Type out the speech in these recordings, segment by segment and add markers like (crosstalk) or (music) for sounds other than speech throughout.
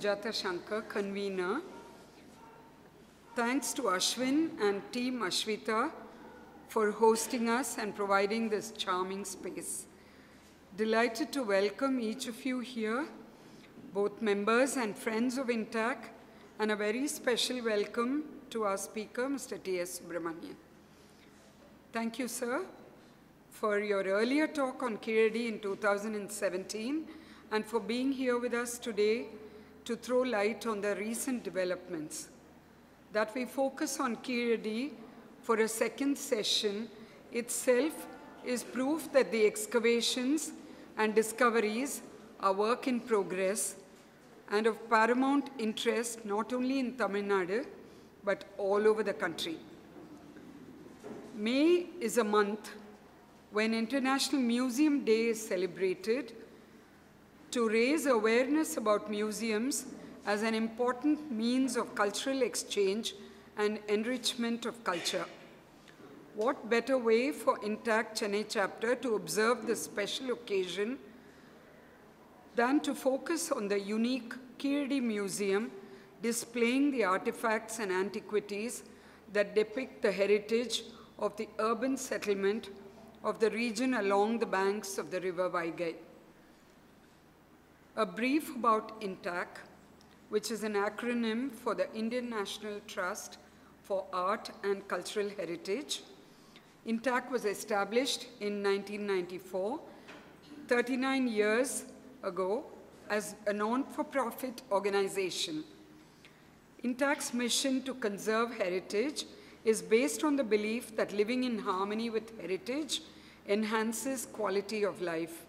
I'm Sujata Shankar, convener. Thanks to Ashwin and Team Ashvita for hosting us and providing this charming space. Delighted to welcome each of you here, both members and friends of INTACH, and a very special welcome to our speaker, Mr. T.S. Subramanian. Thank you, sir, for your earlier talk on Keezhadi in 2017 and for being here with us today to throw light on the recent developments. That we focus on Keezhadi for a second session itself is proof that the excavations and discoveries are work in progress and of paramount interest not only in Tamil Nadu but all over the country. May is a month when International Museum Day is celebrated to raise awareness about museums as an important means of cultural exchange and enrichment of culture. What better way for INTACH Chennai chapter to observe this special occasion than to focus on the unique Keezhadi Museum displaying the artifacts and antiquities that depict the heritage of the urban settlement of the region along the banks of the river Vaigai. A brief about INTACH, which is an acronym for the Indian National Trust for Art and Cultural Heritage. INTACH was established in 1994, 39 years ago, as a non-for-profit organization. INTACH's mission to conserve heritage is based on the belief that living in harmony with heritage enhances quality of life.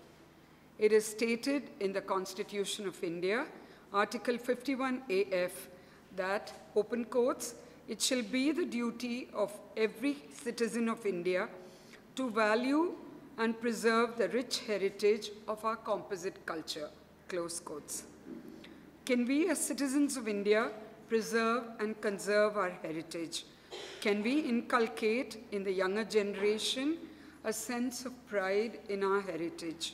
It is stated in the Constitution of India, Article 51 AF, that, open quotes, it shall be the duty of every citizen of India to value and preserve the rich heritage of our composite culture, close quotes. Can we as citizens of India preserve and conserve our heritage? Can we inculcate in the younger generation a sense of pride in our heritage?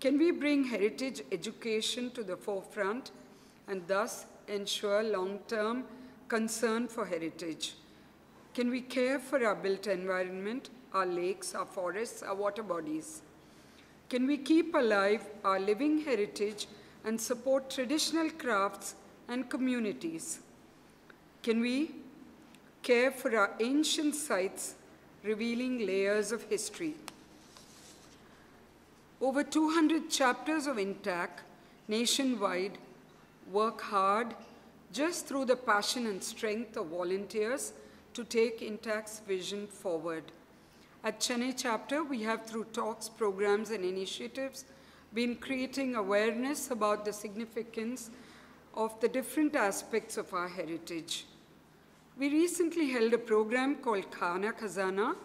Can we bring heritage education to the forefront and thus ensure long-term concern for heritage? Can we care for our built environment, our lakes, our forests, our water bodies? Can we keep alive our living heritage and support traditional crafts and communities? Can we care for our ancient sites, revealing layers of history? Over 200 chapters of INTACH nationwide work hard just through the passion and strength of volunteers to take INTACH's vision forward. At Chennai chapter, we have through talks, programs, and initiatives been creating awareness about the significance of the different aspects of our heritage. We recently held a program called Khana Khazana,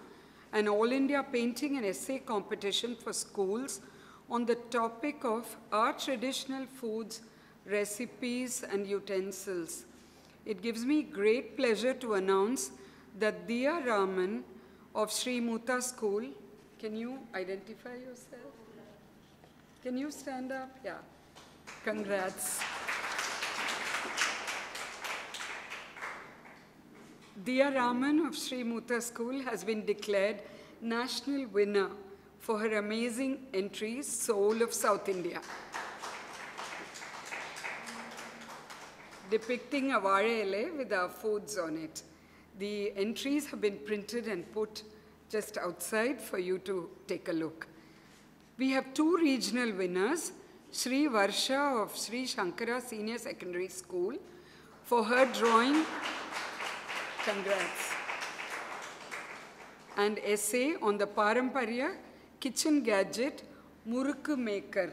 an All India painting and essay competition for schools on the topic of our traditional foods, recipes, and utensils. It gives me great pleasure to announce that Dia Raman of Sri Muta School, can you identify yourself? Can you stand up? Yeah. Congrats. Dia Raman of Sri Muta School has been declared national winner for her amazing entry, Soul of South India. Depicting a varele with our foods on it. The entries have been printed and put just outside for you to take a look. We have two regional winners, Sri Varsha of Sri Shankara Senior Secondary School for her drawing Congrats. And essay on the Paramparya kitchen gadget Murukku Maker.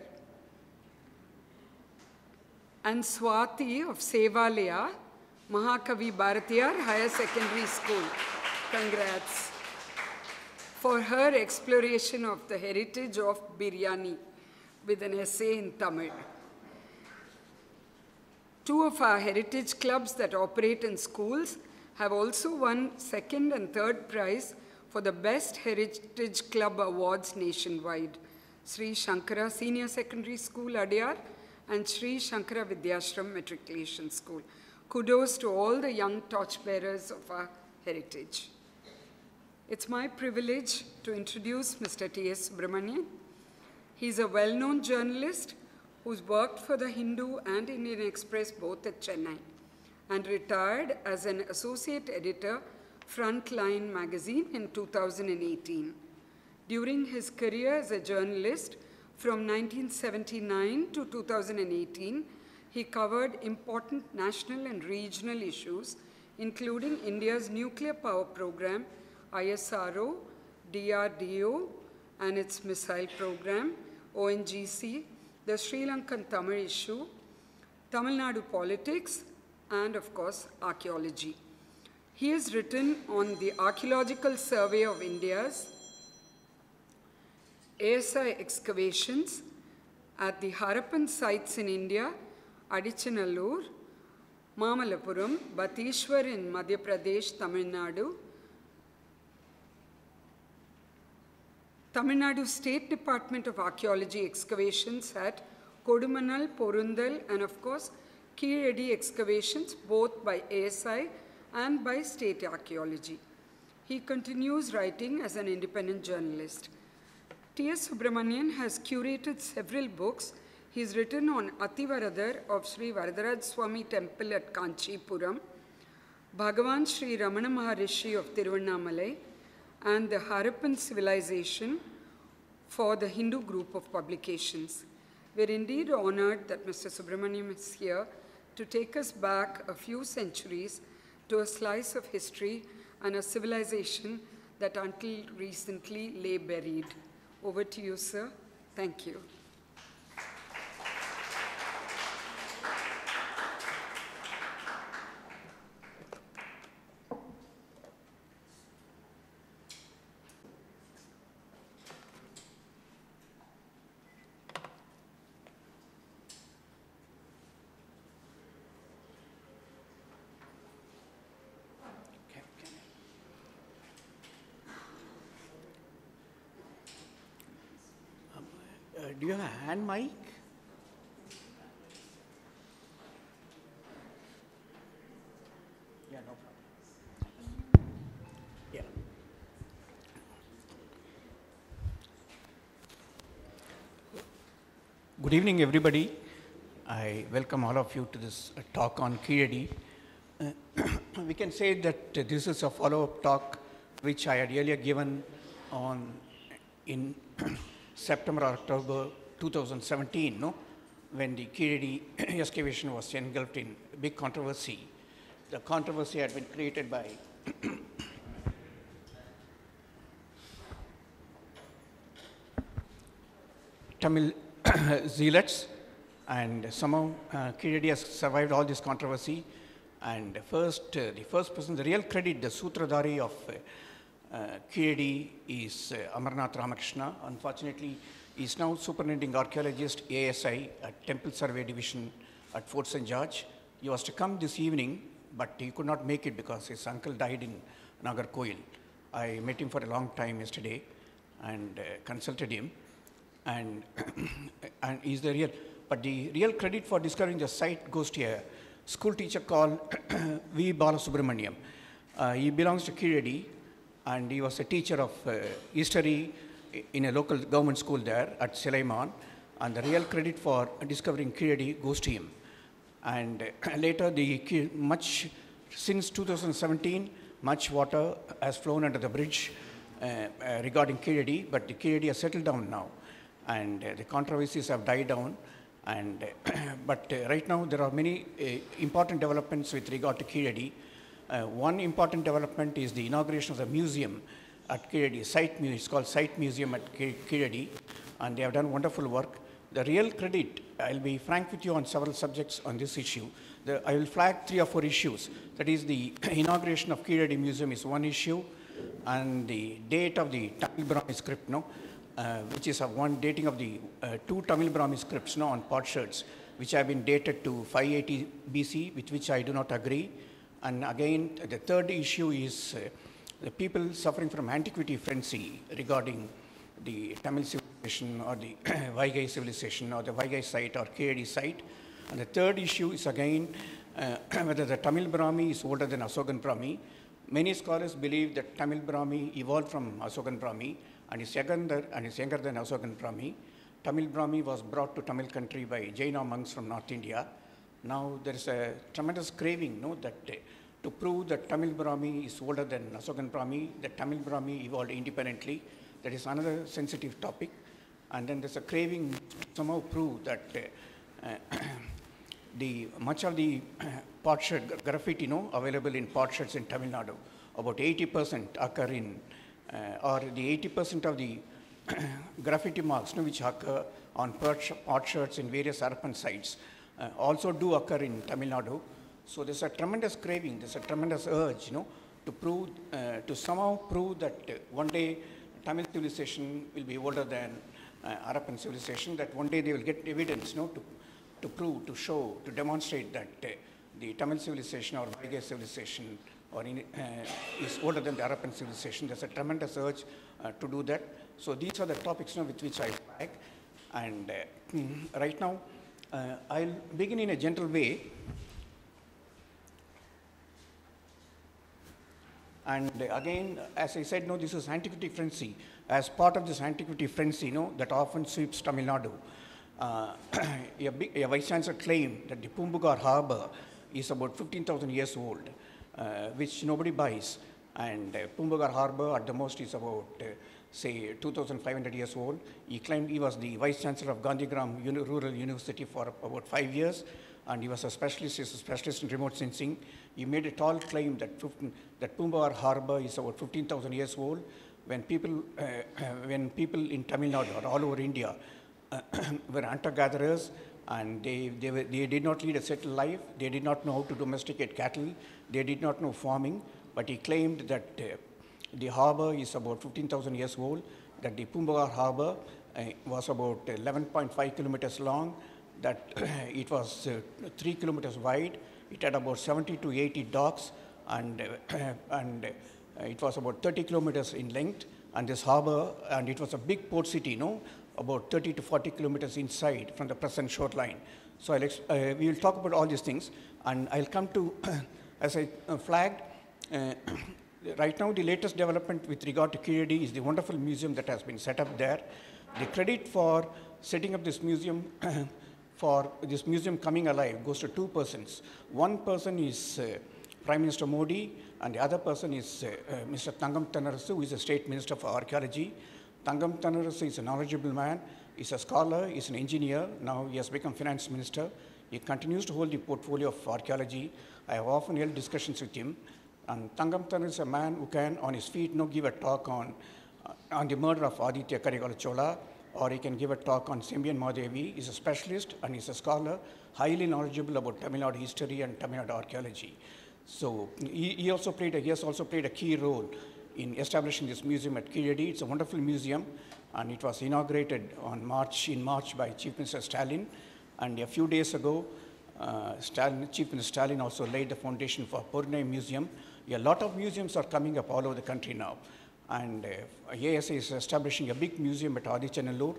And Swati of Sevalaya, Mahakavi Bharatiyar Higher Secondary School. Congrats. For her exploration of the heritage of biryani with an essay in Tamil. Two of our heritage clubs that operate in schools have also won second and third prize for the Best Heritage Club Awards nationwide. Sri Shankara Senior Secondary School, Adyar, and Sri Shankara Vidyashram Matriculation School. Kudos to all the young torchbearers of our heritage. It's my privilege to introduce Mr. T.S. Subramanian. He's a well-known journalist who's worked for the Hindu and Indian Express both at Chennai and retired as an associate editor Frontline magazine in 2018. During his career as a journalist from 1979 to 2018, he covered important national and regional issues, including India's nuclear power program, ISRO, DRDO, and its missile program, ONGC, the Sri Lankan Tamil issue, Tamil Nadu politics, and of course, archaeology. He has written on the Archaeological Survey of India's ASI excavations at the Harappan sites in India, Adichanallur, Mamalapuram, Bateshwar in Madhya Pradesh, Tamil Nadu, Tamil Nadu State Department of Archaeology excavations at Kodumanal, Porundal, and of course, Keezhadi excavations, both by ASI and by state archaeology. He continues writing as an independent journalist. T.S. Subramanian has curated several books. He's written on Ativaradar of Sri Varadaraj Swami Temple at Kanchipuram, Bhagavan Sri Ramana Maharishi of Tiruvannamalai, and the Harappan civilization for the Hindu group of publications. We're indeed honored that Mr. Subramanian is here to take us back a few centuries to a slice of history and a civilization that until recently lay buried. Over to you, sir. Thank you. Can- can I- Um, uh, Do you have a hand mic? Yeah, no problem. Yeah. Good evening, everybody. I welcome all of you to this uh, talk on Keezhadi. Uh, (clears throat) we can say that uh, this is a follow-up talk which I had earlier given on in (clears throat) September or October 2017, no? when the Keezhadi excavation (clears throat) was engulfed in big controversy. The controversy had been created by (clears throat) Tamil (clears throat) zealots, and somehow uh, has survived all this controversy. And first, uh, the first person, the real credit, the Sutradhari of uh, uh, Keezhadi is uh, Amarnath Ramakrishna. Unfortunately, he is now superintending archaeologist ASI at Temple Survey Division at Fort St. George. He was to come this evening, but he could not make it because his uncle died in Nagercoil. I met him for a long time yesterday and uh, consulted him and (clears throat) and he's the real but the real credit for discovering the site goes to a school teacher called (clears throat) V. Balasubramaniam. Uh, he belongs to Keezhadi and he was a teacher of uh, history in a local government school there at Silaiman and the real credit for discovering Keezhadi goes to him. And uh, (clears throat) later, the much since 2017, much water has flown under the bridge uh, uh, regarding Keezhadi, but the Keezhadi has settled down now, and uh, the controversies have died down. And uh, (clears throat) but right now, there are many important developments with regard to Keezhadi. Uh, one important development is the inauguration of the museum at Keezhadi, site mu- it's called Site Museum at Ki- Keezhadi, and they have done wonderful work. The real credit, I'll be frank with you on several subjects on this issue. The, I will flag three or four issues. That is the (coughs) inauguration of Keezhadi Museum is one issue, and the date of the Tamil Brahmi script, no, uh, which is one dating of the uh, two Tamil Brahmi scripts, no, on potsherds, which have been dated to 580 BC, with which I do not agree. And again, the third issue is uh, the people suffering from antiquity frenzy regarding the Tamil civilization or the (clears throat) Vaigai civilization or the Vaigai site or Keezhadi site. And the third issue is again uh, (clears throat) whether the Tamil Brahmi is older than Asokan Brahmi. Many scholars believe that Tamil Brahmi evolved from Asokan Brahmi and is younger, and is younger than Asokan Brahmi. Tamil Brahmi was brought to Tamil country by Jaina monks from North India. Now there is a tremendous craving no, that uh, to prove that Tamil Brahmi is older than Asokan Brahmi, that Tamil Brahmi evolved independently. That is another sensitive topic. And then there's a craving to somehow prove that uh, (clears throat) the much of the (clears throat) potsherd graffiti no, available in potsherds in Tamil Nadu, about 80% occur in, uh, or the 80% of the (clears throat) graffiti marks no, which occur on potsherds in various urban sites also do occur in Tamil Nadu. So there's a tremendous craving, there's a tremendous urge, you know, to prove, uh, to somehow prove that uh, one day Tamil civilization will be older than uh, Harappan civilization, that one day they will get evidence, you know, to, to prove, to show, to demonstrate that uh, the Tamil civilization or Vaigai civilization or in, uh, is older than the Harappan civilization. There's a tremendous urge uh, to do that. So these are the topics you know, with which I flag. And uh, right now, uh, I'll begin in a gentle way. And again, as I said, no, this is antiquity frenzy. As part of this antiquity frenzy, you know, that often sweeps Tamil Nadu, uh, (clears throat) a, big, a vice chancellor claimed that the Poompuhar harbor is about 15,000 years old, uh, which nobody buys. And uh, Poompuhar harbor at the most is about, uh, say, 2,500 years old. He claimed he was the vice chancellor of Gandhigram Uni- Rural University for about five years, and he was a specialist, he's a specialist in remote sensing. He made a tall claim that, 15, that Poompuhar harbor is about 15,000 years old. When people, uh, (coughs) when people in Tamil Nadu or all over India (coughs) were hunter-gatherers, and they, they, were, they did not lead a settled life. They did not know how to domesticate cattle. They did not know farming. But he claimed that uh, the harbor is about 15,000 years old, that the Poompuhar harbor uh, was about 11.5 kilometers long, that (clears throat) it was uh, 3 kilometers wide, it had about 70 to 80 docks, and, (clears throat) and it was about 30 kilometers in length. And this harbor, and it was a big port city, no? about 30 to 40 kilometers inside from the present shoreline. So uh, we will talk about all these things, and I'll come to, (clears throat) as I uh, flagged, uh, right now the latest development with regard to Keezhadi is the wonderful museum that has been set up there. The credit for setting up this museum, (clears throat) for this museum coming alive, goes to two persons. One person is uh, Prime Minister Modi, and the other person is uh, Mr. Thangam Thennarasu, who is the State Minister for Archaeology. Thangam Thennarasu is a knowledgeable man, he's a scholar, he's an engineer, now he has become finance minister. He continues to hold the portfolio of archaeology. I have often held discussions with him. And Thangam Thennarasu is a man who can, on his feet, you know, give a talk on, uh, on the murder of Aditya Karikala Chola, or he can give a talk on Sembian Mahadevi. He's a specialist and he's a scholar, highly knowledgeable about Tamil Nadu history and Tamil Nadu archaeology. So he, he also played a, he has also played a key role in establishing this museum at Keezhadi. It's a wonderful museum, and it was inaugurated on March, in March by Chief Minister Stalin. And a few days ago, uh, Stalin, Chief Minister Stalin also laid the foundation for Porunai Museum. A lot of museums are coming up all over the country now. And uh, ASA is establishing a big museum at Adichanallur,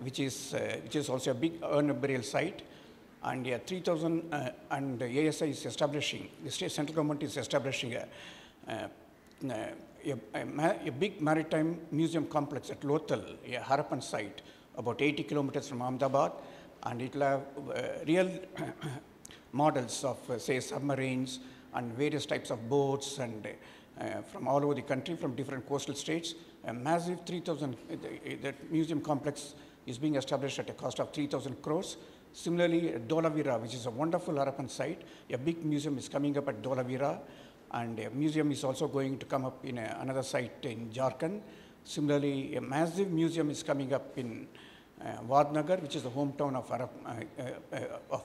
which is, uh, which is also a big urn burial site. And yeah, 3,000, uh, and ASA is establishing, the state central government is establishing a, uh, a, a, a, big maritime museum complex at Lothal, a Harappan site, about 80 kilometers from Ahmedabad, and it will have uh, real (coughs) models of, uh, say, submarines and various types of boats and uh, from all over the country, from different coastal states. A massive 3,000, the museum complex is being established at a cost of 3,000 crores. Similarly, Dholavira, which is a wonderful Harappan site, a big museum is coming up at Dholavira and a museum is also going to come up in a, another site in Jharkhand. Similarly, a massive museum is coming up in uh, Vadnagar, which is the hometown of, uh, uh, of,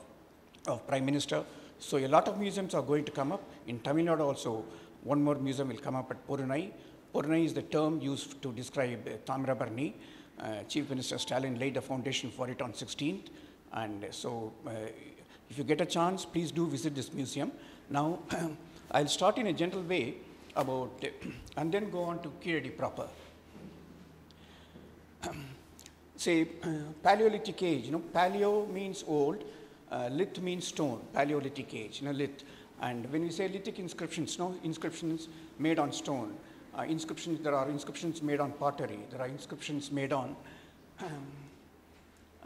of, Prime Minister. So a lot of museums are going to come up. In Tamil Nadu also, one more museum will come up at Porunai. Porunai is the term used to describe uh, Tamraparni. Uh, Chief Minister Stalin laid the foundation for it on 16th. And so uh, if you get a chance, please do visit this museum. Now, (clears throat) I'll start in a gentle way about, (clears throat) and then go on to Keezhadi proper. (clears throat) say, uh, Paleolithic age, you know, paleo means old, uh, lith means stone, Paleolithic age, you know, lith. And when we say lithic inscriptions, no, inscriptions made on stone. Uh, inscriptions, there are inscriptions made on pottery, there are inscriptions made on um,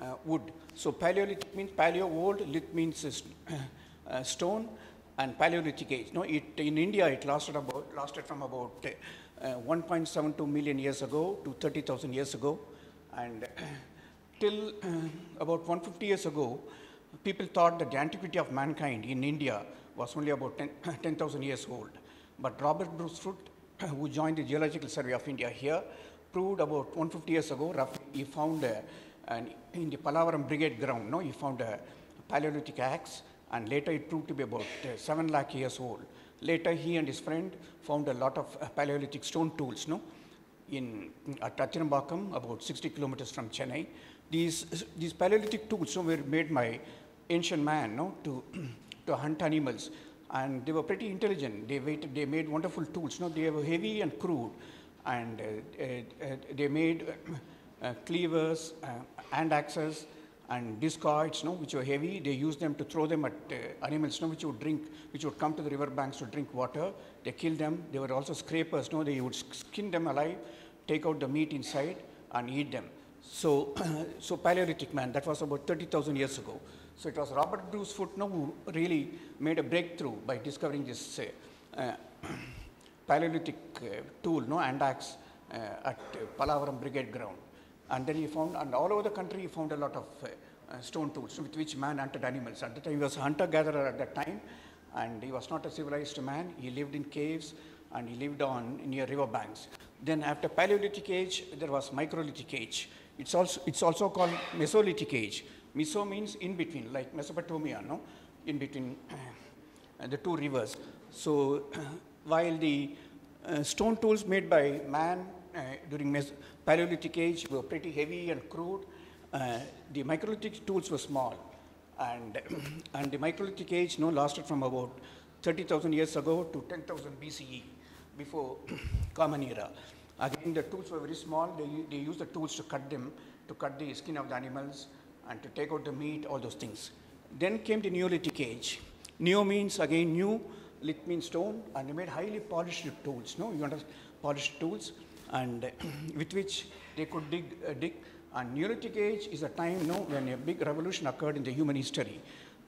uh, wood. So Paleolithic means paleo old, lith means uh, stone, and Paleolithic age. No, it, in India it lasted about lasted from about uh, 1.72 million years ago to 30,000 years ago, and till uh, about 150 years ago, people thought that the antiquity of mankind in India was only about 10,000 10, (coughs) years old. But Robert Bruce Foote, (coughs) who joined the Geological Survey of India here, proved about 150 years ago, roughly, he found uh, an, in the Pallavaram Brigade ground, no, he found a Paleolithic axe, and later it proved to be about uh, 7 lakh years old. Later, he and his friend found a lot of uh, Paleolithic stone tools, no, in at about 60 kilometers from Chennai. These, these Paleolithic tools were made by ancient man no, to, (clears throat) to hunt animals. And they were pretty intelligent. They, waited, they made wonderful tools. No? They were heavy and crude. And uh, uh, they made (clears throat) uh, cleavers, and axes, and discoids, no, which were heavy. They used them to throw them at uh, animals, no, which would drink, which would come to the river banks to drink water. They killed them. They were also scrapers, no, they would skin them alive, take out the meat inside, and eat them. So, (clears throat) so Paleolithic man, that was about 30,000 years ago. So it was Robert Bruce Foote no, who really made a breakthrough by discovering this uh, (clears throat) Paleolithic uh, tool, no, and axe uh, at Pallavaram Brigade ground. And then he found, and all over the country, he found a lot of uh, stone tools with which man hunted animals. At the time, he was a hunter-gatherer at that time, and he was not a civilized man. He lived in caves, and he lived on near river banks. Then after Paleolithic age, there was Microlithic age. It's also, it's also called Mesolithic age. Meso means in between, like Mesopotamia, no? In between uh, the two rivers. So (clears throat) while the uh, stone tools made by man uh, during Mes Paleolithic age were pretty heavy and crude, uh, the microlithic tools were small. And, (clears throat) and the microlithic age no, lasted from about 30,000 years ago to 10,000 BCE, before (clears throat) Common Era. Again, the tools were very small. They, they used the tools to cut them, to cut the skin of the animals, and to take out the meat, all those things. Then came the Neolithic age. Neo means again new, lit means stone, and they made highly polished tools. No, you understand polished tools, and (clears throat) with which they could dig, uh, dig. And Neolithic age is a time, know, when a big revolution occurred in the human history,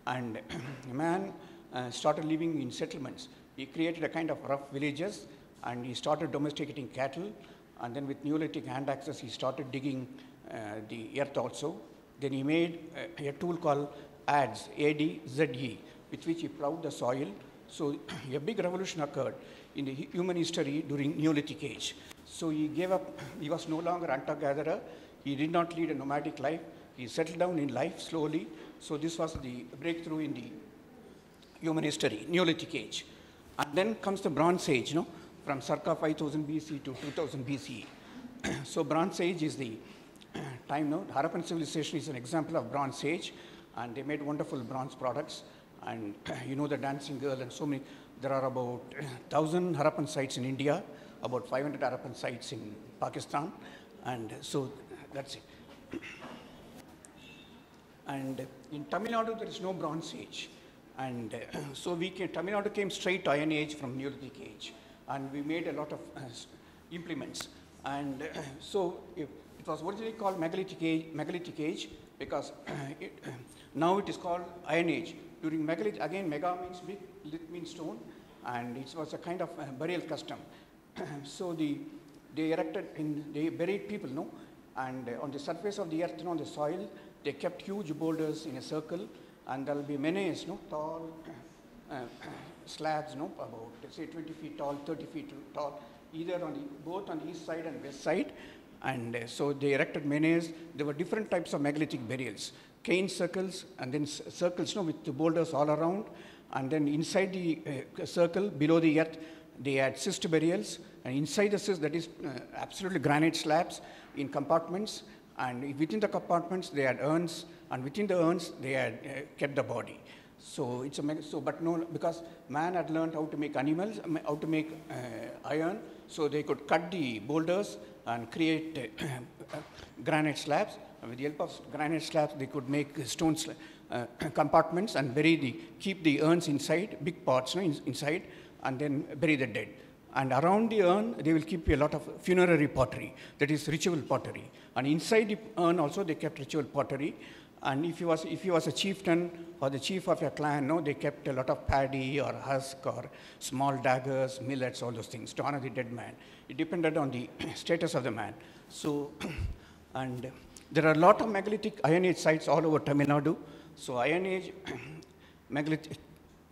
and (clears throat) man uh, started living in settlements. He created a kind of rough villages, and he started domesticating cattle. And then with Neolithic hand axes, he started digging uh, the earth also. Then he made a, a tool called ADZE, A-D-Z-E, with which he plowed the soil. So (coughs) a big revolution occurred in the human history during Neolithic age. So he gave up, (coughs) he was no longer hunter-gatherer. He did not lead a nomadic life. He settled down in life slowly. So this was the breakthrough in the human history, Neolithic age. And then comes the Bronze Age, you know, from circa 5000 BC to 2000 BCE. (coughs) so Bronze Age is the (clears throat) time now. Harappan civilization is an example of Bronze Age, and they made wonderful bronze products. And (clears throat) you know the dancing girl and so many. There are about (clears throat) 1,000 Harappan sites in India, about 500 Harappan sites in Pakistan, and so that's it. And in Tamil Nadu, there is no Bronze Age. And so we came, Tamil Nadu came straight Iron Age from Neolithic Age. And we made a lot of uh, implements. And so if, it was originally called megalithic age, megalithic age because (clears throat) it, (clears throat) now it is called Iron Age. During megalithic, again, mega means big, lit means stone, and it was a kind of uh, burial custom. (clears throat) so the, they erected, in, they buried people, no? And uh, on the surface of the earth, know, on the soil, they kept huge boulders in a circle, and there will be menes, no, tall uh, slabs, no, about say 20 feet tall, 30 feet tall, either on the both on the east side and west side, and uh, so they erected menes. There were different types of megalithic burials. Cairn circles and then circles you know, with the boulders all around. And then inside the uh, circle, below the earth, they had cist burials. And inside the cist, that is uh, absolutely granite slabs in compartments. And within the compartments, they had urns. And within the urns, they had uh, kept the body. So it's a so, but no, because man had learned how to make animals, how to make uh, iron, so they could cut the boulders and create uh, (coughs) granite slabs with the help of granite slabs, they could make stone uh, (coughs) compartments and bury the, keep the urns inside, big pots no, in, inside, and then bury the dead. And around the urn, they will keep a lot of funerary pottery, that is ritual pottery. And inside the urn also, they kept ritual pottery. And if he was, if he was a chieftain or the chief of a clan, no, they kept a lot of paddy or husk or small daggers, millets, all those things to honor the dead man. It depended on the (clears throat) status of the man. So, (clears throat) and there are a lot of megalithic Iron Age sites all over Tamil Nadu. So Iron Age (clears throat) megalithic,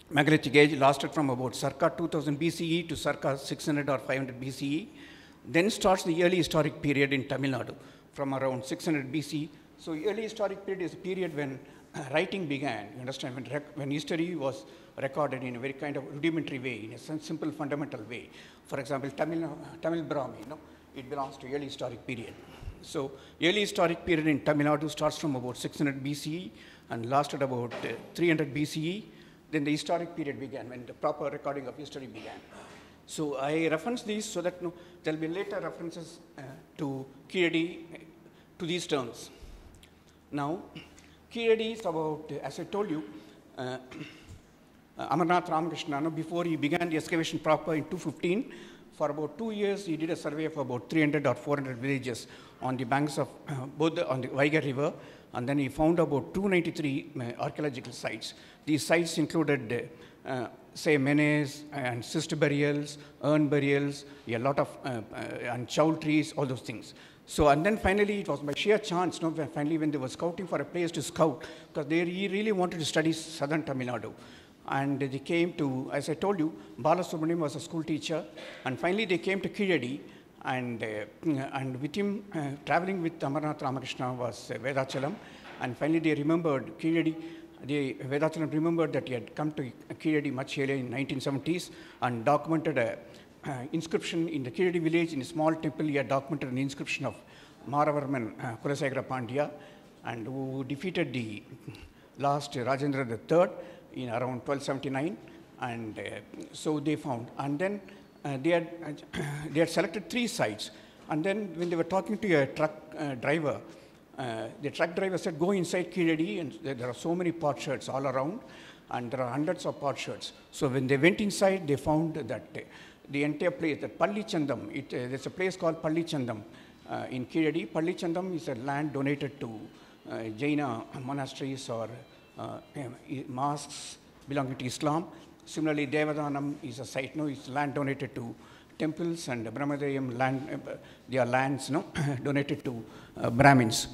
megalithic age lasted from about circa 2000 BCE to circa 600 or 500 BCE. Then starts the early historic period in Tamil Nadu from around 600 BC. So early historic period is a period when (clears throat) writing began. You understand when, when history was recorded in a very kind of rudimentary way, in a simple fundamental way. For example, Tamil, Tamil Brahmi, you know, it belongs to early historic period. So early historic period in Tamil Nadu starts from about 600 BCE and lasted about uh, 300 BCE. Then the historic period began when the proper recording of history began. So I reference these so that no, there will be later references uh, to Keezhadi uh, to these terms. Now, Keezhadi is about, as I told you, uh, uh, Amarnath Ramakrishna, before he began the excavation proper in 215, for about two years he did a survey of about 300 or 400 villages on the banks of uh, both the, on the Vaigai River, and then he found about 293 uh, archaeological sites. These sites included, uh, say, menes and sister burials, urn burials, a lot of uh, uh, and chow trees, all those things. So, and then finally, it was by sheer chance, finally, when they were scouting for a place to scout, because they really wanted to study southern Tamil Nadu. And they came to, as I told you, Bala Subramaniam was a school teacher, and finally they came to Keezhadi, and, uh, and with him, uh, traveling with Amarnath Ramakrishna was uh, Vedachalam, and finally they remembered Keezhadi, they, Vedachalam remembered that he had come to Keezhadi much earlier in 1970s and documented a inscription in the Keezhadi village, in a small temple, he had documented an inscription of Maravarman uh, Pandya, and who defeated the last Rajendra III in around 1279. And uh, so they found. And then uh, they, had, uh, (coughs) they had selected three sites. And then when they were talking to a truck uh, driver, uh, the truck driver said, go inside Keezhadi, and there are so many potsherds all around, and there are hundreds of potsherds. So when they went inside, they found that uh, the entire place, that Palli Chandam, it, uh, there's a place called Palli Chandam uh, in Keezhadi. Palli Chandam is a land donated to uh, Jaina monasteries or uh, um, mosques belonging to Islam. Similarly, Devadanam is a site, no, it's land donated to temples and Brahmadayam land, uh, they are lands, no, (coughs) donated to uh, Brahmins.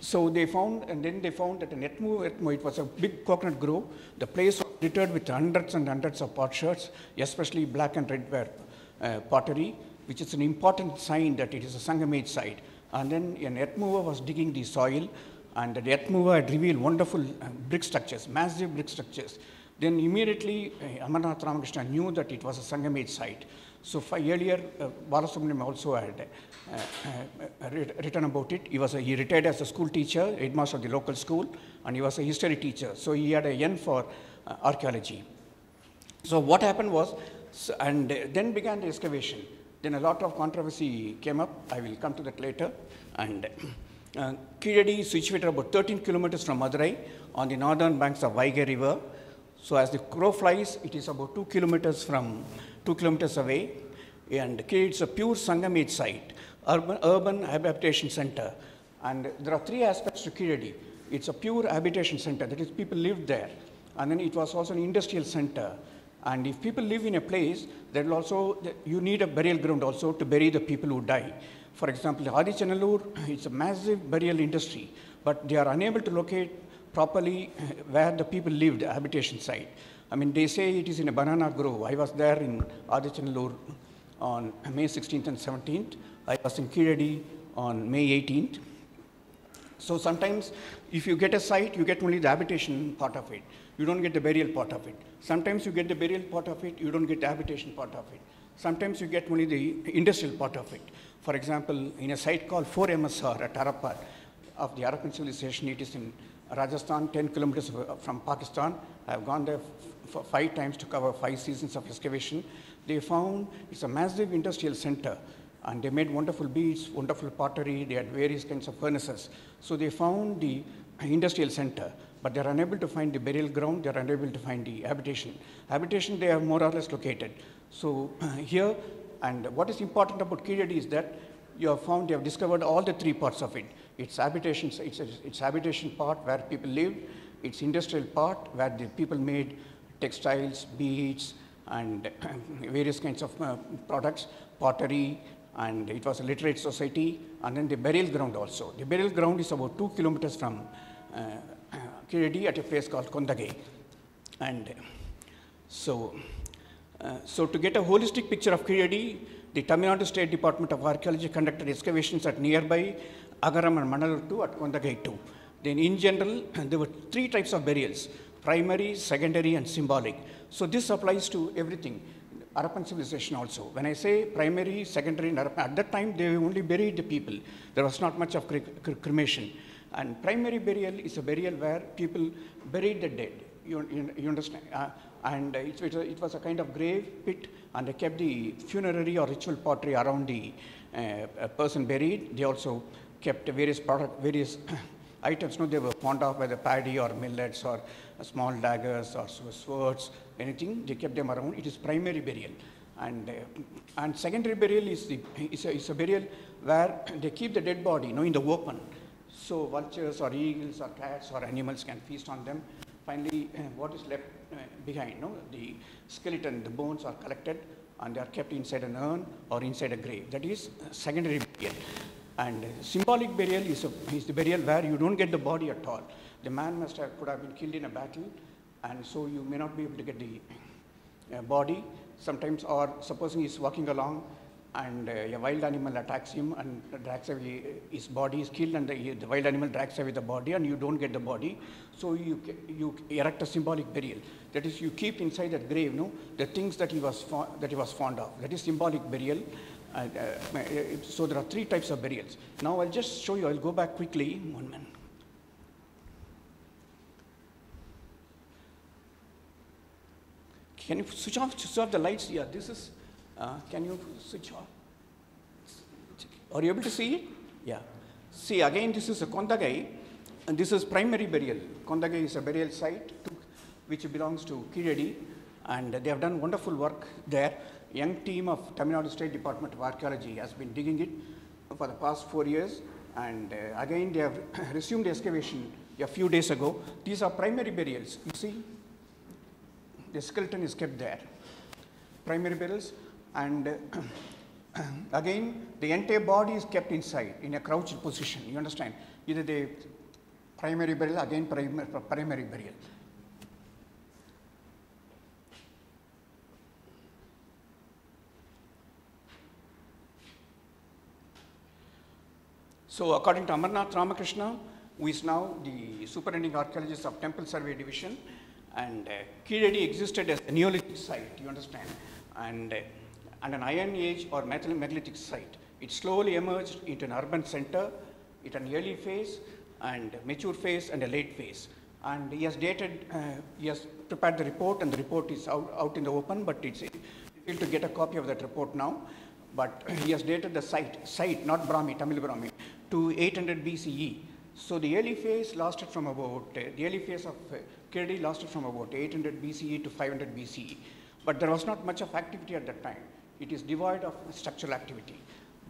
So they found, and then they found that in Etmu, Etmu, it was a big coconut grove. The place was littered with hundreds and hundreds of potsherds, especially black and red ware uh, pottery, which is an important sign that it is a Sangam age site. And then an earth mover was digging the soil, and the earth mover had revealed wonderful uh, brick structures, massive brick structures. Then immediately, uh, Amarnath Ramakrishna knew that it was a Sangam age site. So earlier, uh, Balasubramaniam also had uh, uh, written about it. He was a, he retired as a school teacher, headmaster of the local school, and he was a history teacher. So he had a yen for uh, archaeology. So what happened was, s- and uh, then began the excavation. Then a lot of controversy came up. I will come to that later. And uh, Keezhadi is situated about 13 kilometers from Madurai on the northern banks of Vaigai River. So as the crow flies, it is about two kilometers from two kilometers away. And is a pure Sangam age site, urban, urban habitation center. And there are three aspects to Keezhadi. It's a pure habitation center, that is, people lived there. And then it was also an industrial center. And if people live in a place, there will also, you need a burial ground also to bury the people who die. For example, Adichanallur, (clears throat) it's a massive burial industry, but they are unable to locate properly (clears throat) where the people lived, habitation site. I mean, they say it is in a banana grove. I was there in Adichanallur on May 16th and 17th. I was in Keezhadi on May 18th. So sometimes if you get a site, you get only the habitation part of it. You don't get the burial part of it. Sometimes you get the burial part of it, you don't get the habitation part of it. Sometimes you get only the industrial part of it. For example, in a site called 4MSR at Arapat of the Harappan civilization, it is in Rajasthan, 10 kilometers from Pakistan. I have gone there five times to cover five seasons of excavation. They found it's a massive industrial center And they made wonderful beads, wonderful pottery, they had various kinds of furnaces. So they found the industrial center, but they're unable to find the burial ground, they're unable to find the habitation. Habitation they have more or less located. So (clears throat) here, and what is important about Keezhadi is that you have found, you have discovered all the three parts of it. Its habitation, it's, its habitation part where people lived, its industrial part where the people made textiles, beads, and (coughs) various kinds of uh, products, pottery, and it was a literate society, and then the burial ground also. The burial ground is about two kilometers from uh, Keezhadi at a place called Kondagai. And so, uh, so to get a holistic picture of Keezhadi, the Tamil Nadu State Department of Archaeology conducted excavations at nearby Agaram and Manaluttu at Kondagai too. Then in general, (coughs) there were three types of burials, primary, secondary, and symbolic. So this applies to everything. Harappan civilization also. When I say primary, secondary, at that time they only buried the people. There was not much of cre cre cremation. And primary burial is a burial where people buried the dead. You, you, you understand? Uh, and it, it, it, was a kind of grave pit, and they kept the funerary or ritual pottery around the uh, person buried. They also kept various product, various (coughs) items. No, they were fond of whether paddy or millets or small daggers or swords, anything. They kept them around. It is primary burial, and uh, and secondary burial is the is a, is a burial where they keep the dead body, you know, in the open. So vultures or eagles or cats or animals can feast on them. Finally, uh, what is left uh, behind? No, the skeleton, the bones are collected and they are kept inside an urn or inside a grave. That is secondary burial. And symbolic burial is, a, is the burial where you don't get the body at all. The man must have, could have been killed in a battle, and so you may not be able to get the uh, body. Sometimes, or supposing he's walking along and uh, a wild animal attacks him and drags away his body is killed and the, the, wild animal drags away the body and you don't get the body so you you erect a symbolic burial that is you keep inside that grave no the things that he was that he was fond of that is symbolic burial uh, uh, so there are three types of burials. Now I'll just show you, I'll go back quickly, one minute. Can you switch off, switch off the lights? Yeah, this is, uh, can you switch off? Are you able to see it? Yeah. See, again, this is a Kondagai, and this is primary burial. Kondagai is a burial site to, which belongs to Keezhadi, and they have done wonderful work there young team of Tamil Nadu State Department of Archaeology has been digging it for the past four years. And uh, again, they have (coughs) resumed excavation a few days ago. These are primary burials. You see, the skeleton is kept there. Primary burials. And (clears throat) again, the entire body is kept inside in a crouched position. You understand? Either the primary burial, again primary, primary burial. So according to Amarnath Ramakrishna, who is now the superintending archaeologist of Temple Survey Division, and uh, existed as a Neolithic site, you understand, and, uh, and an Iron Age or megalithic site. It slowly emerged into an urban center, it an early phase, and mature phase, and a late phase. And he has dated, uh, he has prepared the report, and the report is out, out in the open, but it's difficult to get a copy of that report now. But he has dated the site, site, not Brahmi, Tamil Brahmi, to 800 BCE. So the early phase lasted from about, uh, the early phase of uh, Keezhadi lasted from about 800 BCE to 500 BCE. But there was not much of activity at that time. It is devoid of structural activity.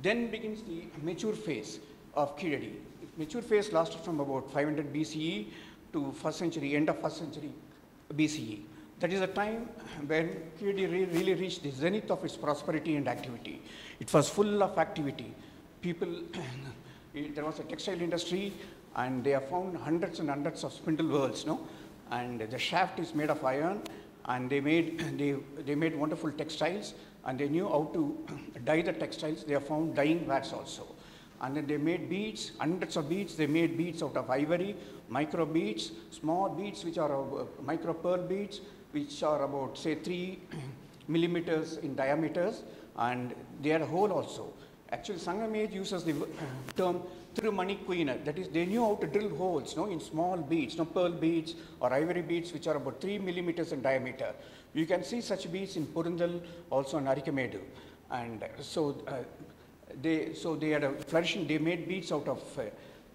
Then begins the mature phase of Keezhadi. Mature phase lasted from about 500 BCE to first century, end of first century BCE. That is the time when Keezhadi re really reached the zenith of its prosperity and activity. It was full of activity. People (clears throat) there was a textile industry and they have found hundreds and hundreds of spindle whorls, no? And the shaft is made of iron and they made, they, they made wonderful textiles and they knew how to (clears throat) dye the textiles. They have found dyeing vats also. And then they made beads, hundreds of beads. They made beads out of ivory, micro beads, small beads which are uh, micro pearl beads, which are about say three (clears throat) millimeters in diameters, and they had a hole also. Actually, Sangam age uses the (clears throat) term Tirumani Kuina. That is, they knew how to drill holes no, in small beads, no, pearl beads or ivory beads, which are about 3 millimeters in diameter. You can see such beads in Purundal, also in Arikamedu. And so uh, they, so they had a flourishing, they made beads out of uh,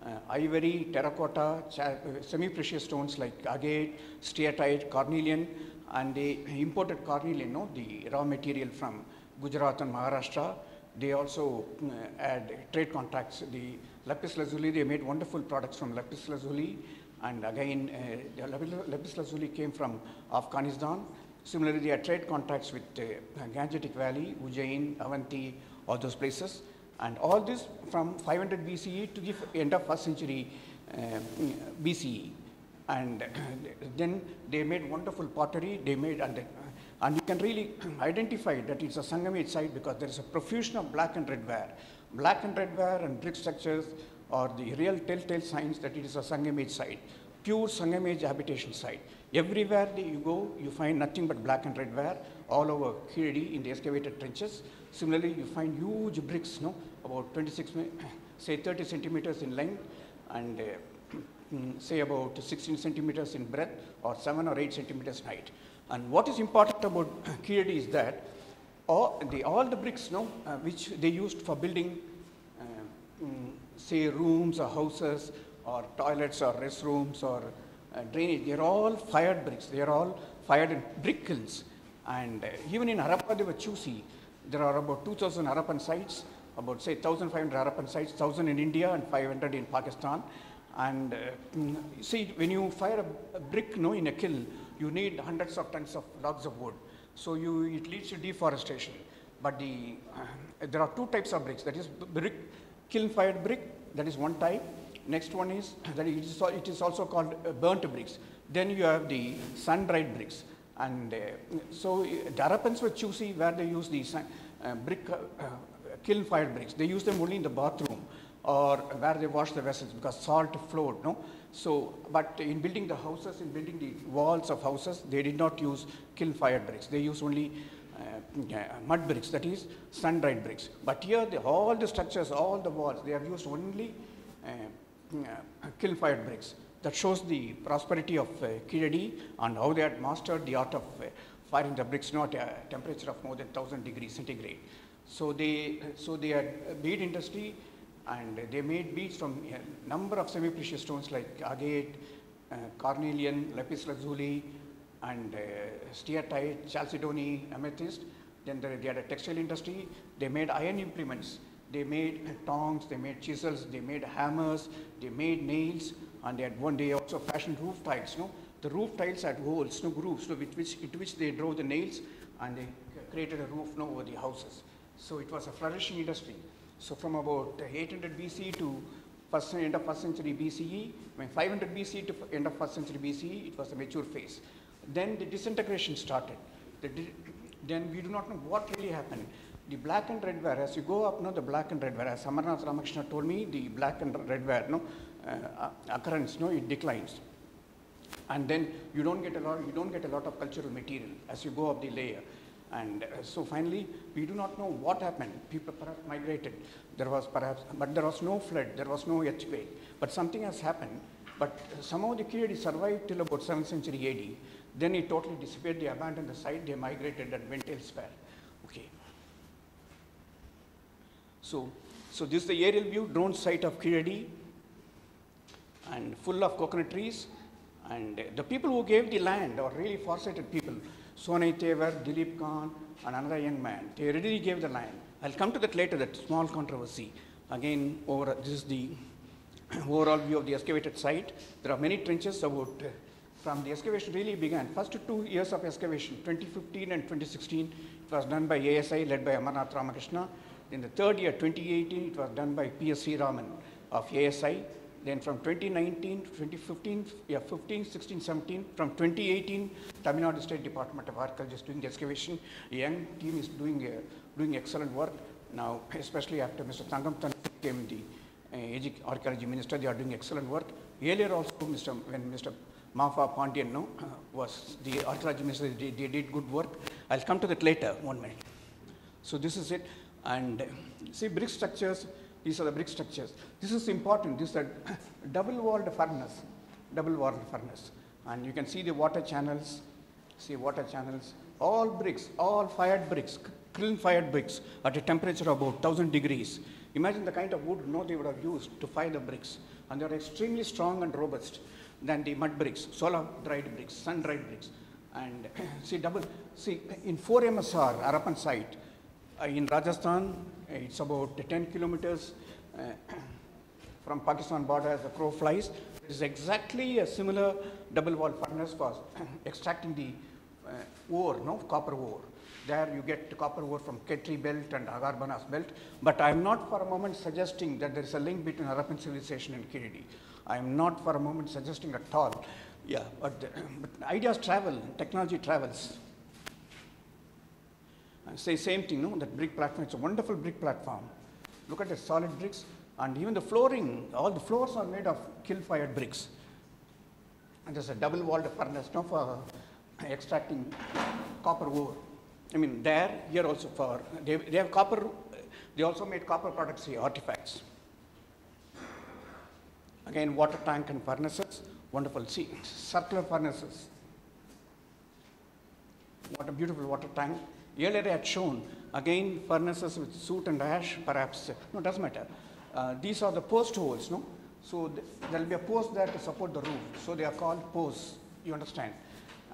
uh, ivory, terracotta, uh, semi-precious stones like agate, steatite, cornelian, and they imported cornelian, no, the raw material from Gujarat and Maharashtra. They also uh, had trade contracts. The lapis lazuli, they made wonderful products from lapis lazuli, and again, uh, lapis lazuli came from Afghanistan. Similarly, they had trade contracts with uh, Gangetic Valley, Ujjain, Avanti, all those places. And all this from 500 BCE to the end of first century uh, BCE. And then they made wonderful pottery. They made, and, they- and you can really (clears throat) identify that it's a Sangam site because there is a profusion of black and red ware. Black and red ware and brick structures are the real telltale signs that it is a Sangam age site, pure Sangam age habitation site. Everywhere you go, you find nothing but black and red ware all over Keezhadi in the excavated trenches. Similarly, you find huge bricks, no, about 26, (coughs) say 30 centimeters in length and uh, (coughs) mm, say about 16 centimeters in breadth or 7 or 8 centimeters height. And what is important about (coughs) Keezhadi is that all the, all the bricks, no, uh, which they used for building uh, mm, say rooms or houses or toilets or restrooms or uh, drainage, they're all fired bricks. They're all fired in brick kilns. And uh, even in Harappa, they were choosy. There are about 2,000 Harappan sites, about say 1,500 Harappan sites, 1,000 in India and 500 in Pakistan. And uh, mm, see, when you fire a, a brick no, in a kiln, you need hundreds of tons of logs of wood. So you, it leads to deforestation. But the, uh, there are two types of bricks. That is brick, kiln-fired brick. That is one type. Next one is (coughs) that it is, it is also called uh, burnt bricks. Then you have the sun-dried bricks. And uh, so Darapans Harappans were choosy where they use the uh, brick uh, uh, kiln-fired bricks. They use them only in the bathroom or where they wash the vessels because salt flowed, no? So, but in building the houses, in building the walls of houses, they did not use kiln-fired bricks. They used only uh, mud bricks, that is sun-dried bricks. But here, the, all the structures, all the walls, they have used only uh, uh, kiln-fired bricks. That shows the prosperity of uh, Keezhadi and how they had mastered the art of uh, firing the bricks not a temperature of more than 1000 degrees centigrade. So they, so they had a bead industry and they made beads from a number of semi-precious stones like agate, uh, carnelian, lapis lazuli, and uh, steatite, chalcedony, amethyst. Then they, they had a textile industry. They made iron implements. They made tongs, they made chisels, they made hammers, they made nails, and they had one day also fashioned roof tiles. No, the roof tiles had holes, no grooves, no, with which, into which they drove the nails, and they created a roof no, over the houses. So it was a flourishing industry. So from about 800 BC to first end of first century BCE, when 500 BC to end of first century BCE, it was a mature phase. Then the disintegration started. The di- then we do not know what really happened. The black and red ware, as you go up, no, the black and red ware, as Ramakrishna told me, the black and red ware, no, uh, occurrence, no, it declines. And then you don't get a lot, you don't get a lot of cultural material as you go up the layer. And uh, so finally, we do not know what happened. People perhaps migrated. There was perhaps, but there was no flood, there was no earthquake. But something has happened. But somehow the Keezhadi survived till about 7th century AD. Then it totally disappeared. They abandoned the site. They migrated and went elsewhere. Okay. So, so this is the aerial view drone site of Keezhadi and full of coconut trees. And uh, the people who gave the land are really foresighted people. Sonai Tevar, Dilip Khan, and another young man. They really gave the line. I'll come to that later, that small controversy. Again, over, this is the (clears throat) overall view of the excavated site. There are many trenches about, uh, from the excavation really began. First two years of excavation, 2015 and 2016, it was done by ASI led by Amarnath Ramakrishna. In the third year, 2018, it was done by P.S. Sriraman of ASI. Then from 2019 to 2015, yeah, 15, 16, 17, from 2018, Tamil Nadu State Department of Archaeology is doing the excavation. A young team is doing, uh, doing excellent work. Now, especially after Mr. Tangam Tan became the uh, archaeology minister, they are doing excellent work. Earlier also, Mr. when Mr. Mafoi Pandiarajan no, uh, (coughs) was the archaeology minister, they, they did good work. I'll come to that later, one minute. So this is it. And see brick structures, these are the brick structures. This is important. This is a (coughs) double walled furnace, double walled furnace. And you can see the water channels, see water channels, all bricks, all fired bricks, kiln-fired bricks at a temperature of about 1,000 degrees. Imagine the kind of wood know, they would have used to fire the bricks. And they are extremely strong and robust than the mud bricks, solar-dried bricks, sun-dried bricks. And (coughs) see, double, see, in 4 MSR, Harappan site, in Rajasthan, uh, it's about 10 kilometers uh, (clears throat) from Pakistan border as the crow flies. It is exactly a similar double wall furnace for (clears throat) extracting the uh, ore, no, copper ore. There you get the copper ore from Khetri belt and Agarbanas belt. But I am not for a moment suggesting that there is a link between Harappan civilization and Keezhadi. I am not for a moment suggesting at all. Yeah, but, (clears throat) but ideas travel, technology travels. I say same thing, no? That brick platform, it's a wonderful brick platform. Look at the solid bricks, and even the flooring, all the floors are made of kiln-fired bricks. And there's a double-walled furnace, no, for extracting copper ore. I mean, there, here also for, they, they have copper, they also made copper products here, artifacts. Again, water tank and furnaces, wonderful. See, circular furnaces. What a beautiful water tank. Earlier I had shown, again, furnaces with soot and ash, perhaps, no, it doesn't matter. Uh, these are the post holes, no? So th there will be a post there to support the roof. So they are called posts, you understand?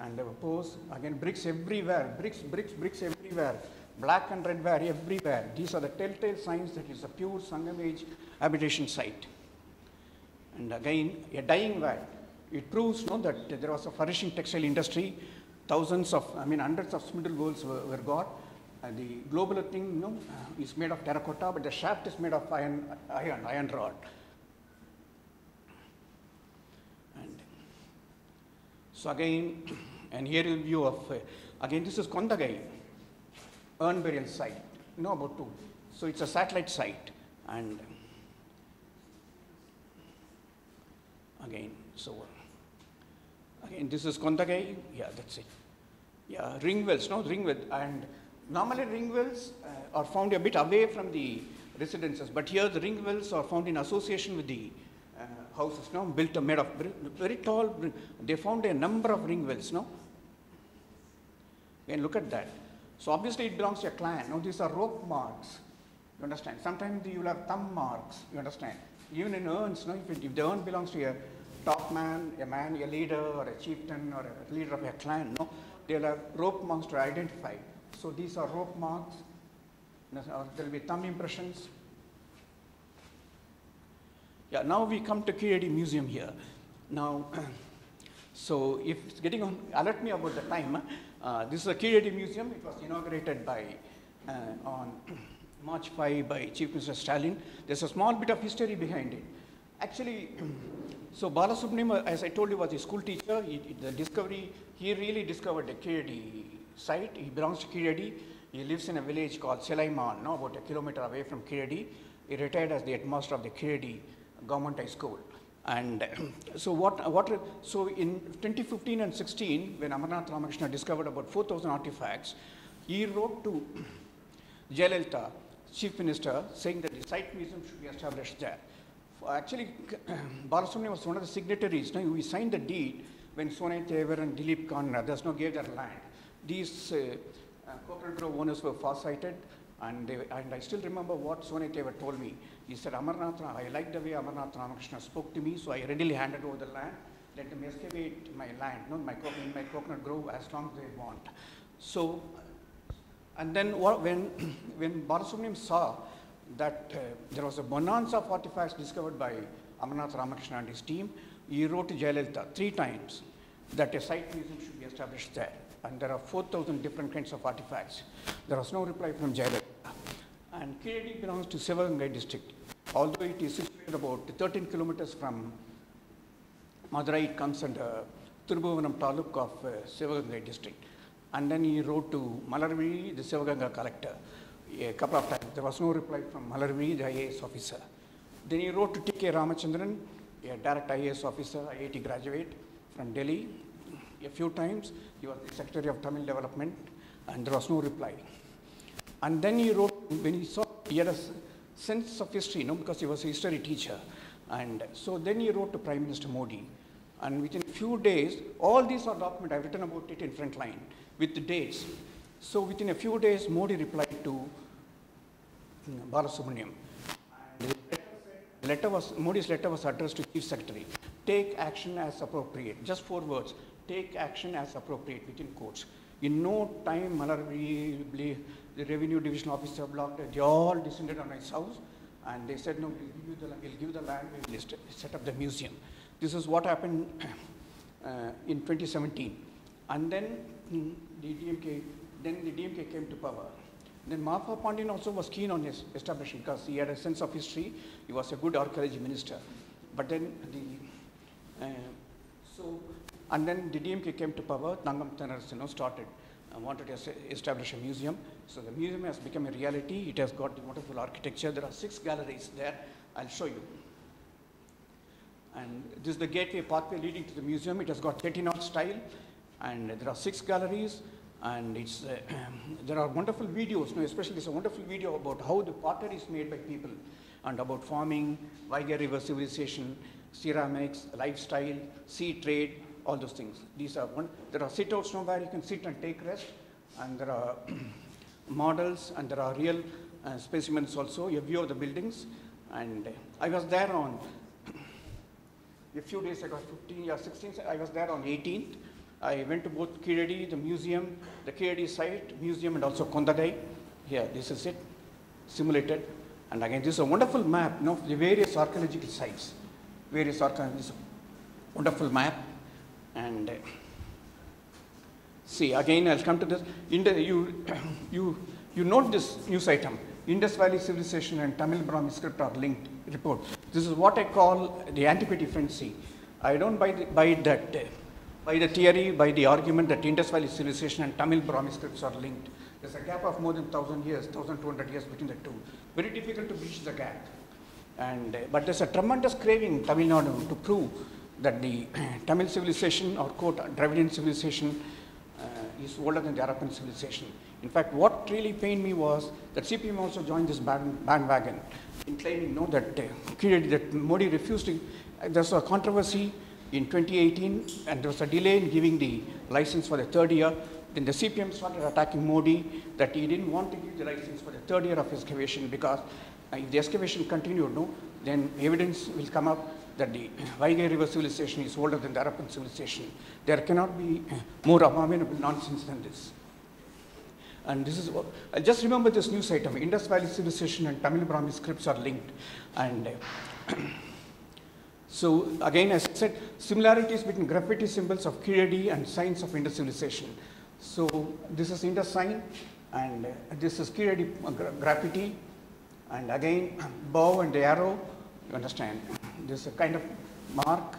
And there were posts, again, bricks everywhere, bricks, bricks, bricks everywhere, black and red ware everywhere. These are the telltale signs that it's a pure Sangam age habitation site. And again, a dying ware. It proves no, that there was a flourishing textile industry. Thousands of, I mean, hundreds of spindle wheels were, were got. And the global thing you know, is made of terracotta, but the shaft is made of iron, iron, iron rod. And so again, (clears throat) an aerial view of, uh, again, this is Kondagai, urn burial site. You know about two. So it's a satellite site. And again, so again, this is Kondagai. Yeah, that's it. Yeah, ring wells, no ring well. And normally ring wells uh, are found a bit away from the residences, but here the ring wells are found in association with the uh, houses, no, built made of very tall. They found a number of ring wells, no. And look at that. So obviously it belongs to a clan. Now these are rope marks. You understand? Sometimes you will have thumb marks. You understand? Even in urns, no, if, it, if the urn belongs to a top man, a man, a leader, or a chieftain, or a leader of a clan, no, they'll have rope marks to identify. So these are rope marks. There will be thumb impressions. Yeah, now we come to Keezhadi Museum here. Now, (clears throat) so if it's getting on, alert me about the time. Uh, this is a Keezhadi Museum. It was inaugurated by uh, on (clears throat) March 5 by Chief Minister Stalin. There's a small bit of history behind it. Actually, (clears throat) so Balasubramaniam, as I told you, was a school teacher. He, the discovery, he really discovered the Keezhadi site. He belongs to Keezhadi. He lives in a village called Silaiman, no, about a kilometer away from Keezhadi. He retired as the headmaster of the Keezhadi Government High School. And (clears throat) so what, what, so in 2015 and 16, when Amarnath Ramakrishna discovered about 4,000 artifacts, he wrote to (clears throat) Jayalalitha, chief minister, saying that the site museum should be established there. Actually, (clears throat) Balasubramanian was one of the signatories. No, we signed the deed when Sonai Tevar and Dilip Khan others no, gave their land. These uh, uh, Coconut Grove owners were far-sighted, and, they, and I still remember what Sonai Tevar told me. He said, Amarnath, I like the way Amarnath Ramakrishna spoke to me, so I readily handed over the land. Let them excavate my land, no, my, my Coconut Grove, as long as they want. So, and then when, (clears throat) when Balasubramaniam saw that uh, there was a bonanza of artifacts discovered by Amarnath Ramakrishna and his team, he wrote to Jayalalitha three times that a site museum should be established there. And there are 4,000 different kinds of artifacts. There was no reply from Jayalalitha. And Keezhadi belongs to Sivagangai district. Although it is situated about 13 kilometers from Madurai, it comes under Thirubuvanam taluk of uh, Sivagangai district. And then he wrote to Malarvizhi, the Sivaganga collector, a couple of times. There was no reply from Malarvizhi, the IAS officer. Then he wrote to T.K. Ramachandran, a direct IAS officer, IIT graduate from Delhi. A few times, he was the Secretary of Tamil Development, and there was no reply. And then he wrote, when he saw, he had a sense of history, you know, because he was a history teacher. And so then he wrote to Prime Minister Modi. And within a few days, all these are documented, I've written about it in front line with the dates. So within a few days, Modi replied to Balasubramaniam. Letter was, Modi's letter was addressed to Chief Secretary. Take action as appropriate. Just four words. Take action as appropriate within quotes. In no time, Malarvizhi, the revenue division officer blocked. They all descended on his house and they said, no, we'll give, you the, we'll give the land, we'll set up the museum. This is what happened (clears throat) uh, in 2017. And then mm, the DMK, then the DMK came to power. Then Mahatma Pandyan also was keen on his establishing because he had a sense of history. He was a good archaeology minister. But then the, uh, so, and then the DMK came to power, Thangam Thennarasu, you know, started, uh, wanted to establish a museum. So the museum has become a reality. It has got the wonderful architecture. There are six galleries there. I'll show you. And this is the gateway pathway leading to the museum. It has got 30 knot style, and there are six galleries. And it's, uh, (clears throat) there are wonderful videos, no, especially there's a wonderful video about how the pottery is made by people, and about farming, Vaigai River civilization, ceramics, lifestyle, sea trade, all those things. These are one, there are sit-outs now where you can sit and take rest, and there are (clears throat) models, and there are real uh, specimens also, a view of the buildings. And uh, I was there on (clears throat) a few days ago, 15 or 16, I was there on 18th. I went to both Keezhadi, the museum, the Keezhadi site, museum, and also Kondagai. Here, this is it, simulated. And again, this is a wonderful map, you know, the various archaeological sites, various archaeological, wonderful map. And uh, see, again, I'll come to this. Inde- you, (coughs) you, you note this news item. Indus Valley Civilization and Tamil Brahmi script are linked report. This is what I call the antiquity frenzy. I don't buy, the, buy that, uh, by the theory, by the argument that Indus Valley Civilization and Tamil Brahmi scripts are linked. There's a gap of more than 1,000 years, 1,200 years between the two. Very difficult to bridge the gap. And, uh, but there's a tremendous craving in Tamil Nadu to prove that the (clears throat) Tamil civilization or quote Dravidian civilization uh, is older than the Harappan civilization. In fact, what really pained me was that CPM also joined this band, bandwagon in claiming no, that, uh, that Modi refused to. Uh, there's a controversy in 2018, and there was a delay in giving the license for the third year. Then the CPM started attacking Modi that he didn't want to give the license for the third year of excavation because uh, if the excavation continued, no, then evidence will come up that the (coughs) Vaigai River civilization is older than the Harappan civilization. There cannot be uh, more abominable nonsense than this. And this is what, I just remember this news item, Indus Valley civilization and Tamil Brahmi scripts are linked. And uh, (coughs) so again, as I said, similarities between graffiti symbols of Keezhadi and signs of Indus civilization. So this is Indus sign, and uh, this is Keezhadi uh, gra- graffiti. And again, (clears throat) bow and arrow, you understand. This is a kind of mark,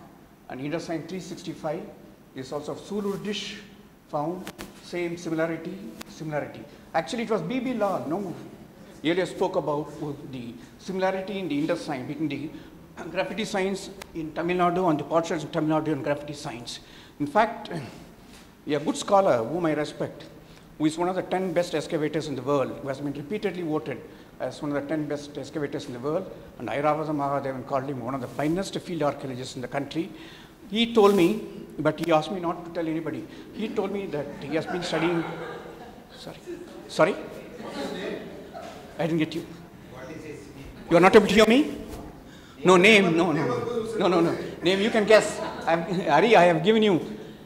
and Indus sign 365 is also Sulu dish found, same similarity, similarity. Actually, it was B.B. Lal, no, earlier spoke about the similarity in the Indus sign between the graffiti signs in Tamil Nadu and the potsherds of Tamil Nadu and graffiti signs. In fact, a good scholar whom I respect, who is one of the 10 best excavators in the world, who has been repeatedly voted as one of the 10 best excavators in the world, and Iravatham Mahadevan called him one of the finest field archaeologists in the country. He told me, but he asked me not to tell anybody, he told me that he has been studying. Sorry. Sorry? I didn't get you. You are not able to hear me? No, name, no, no, no, no, no. Name, you can guess. I've, Ari, I have given you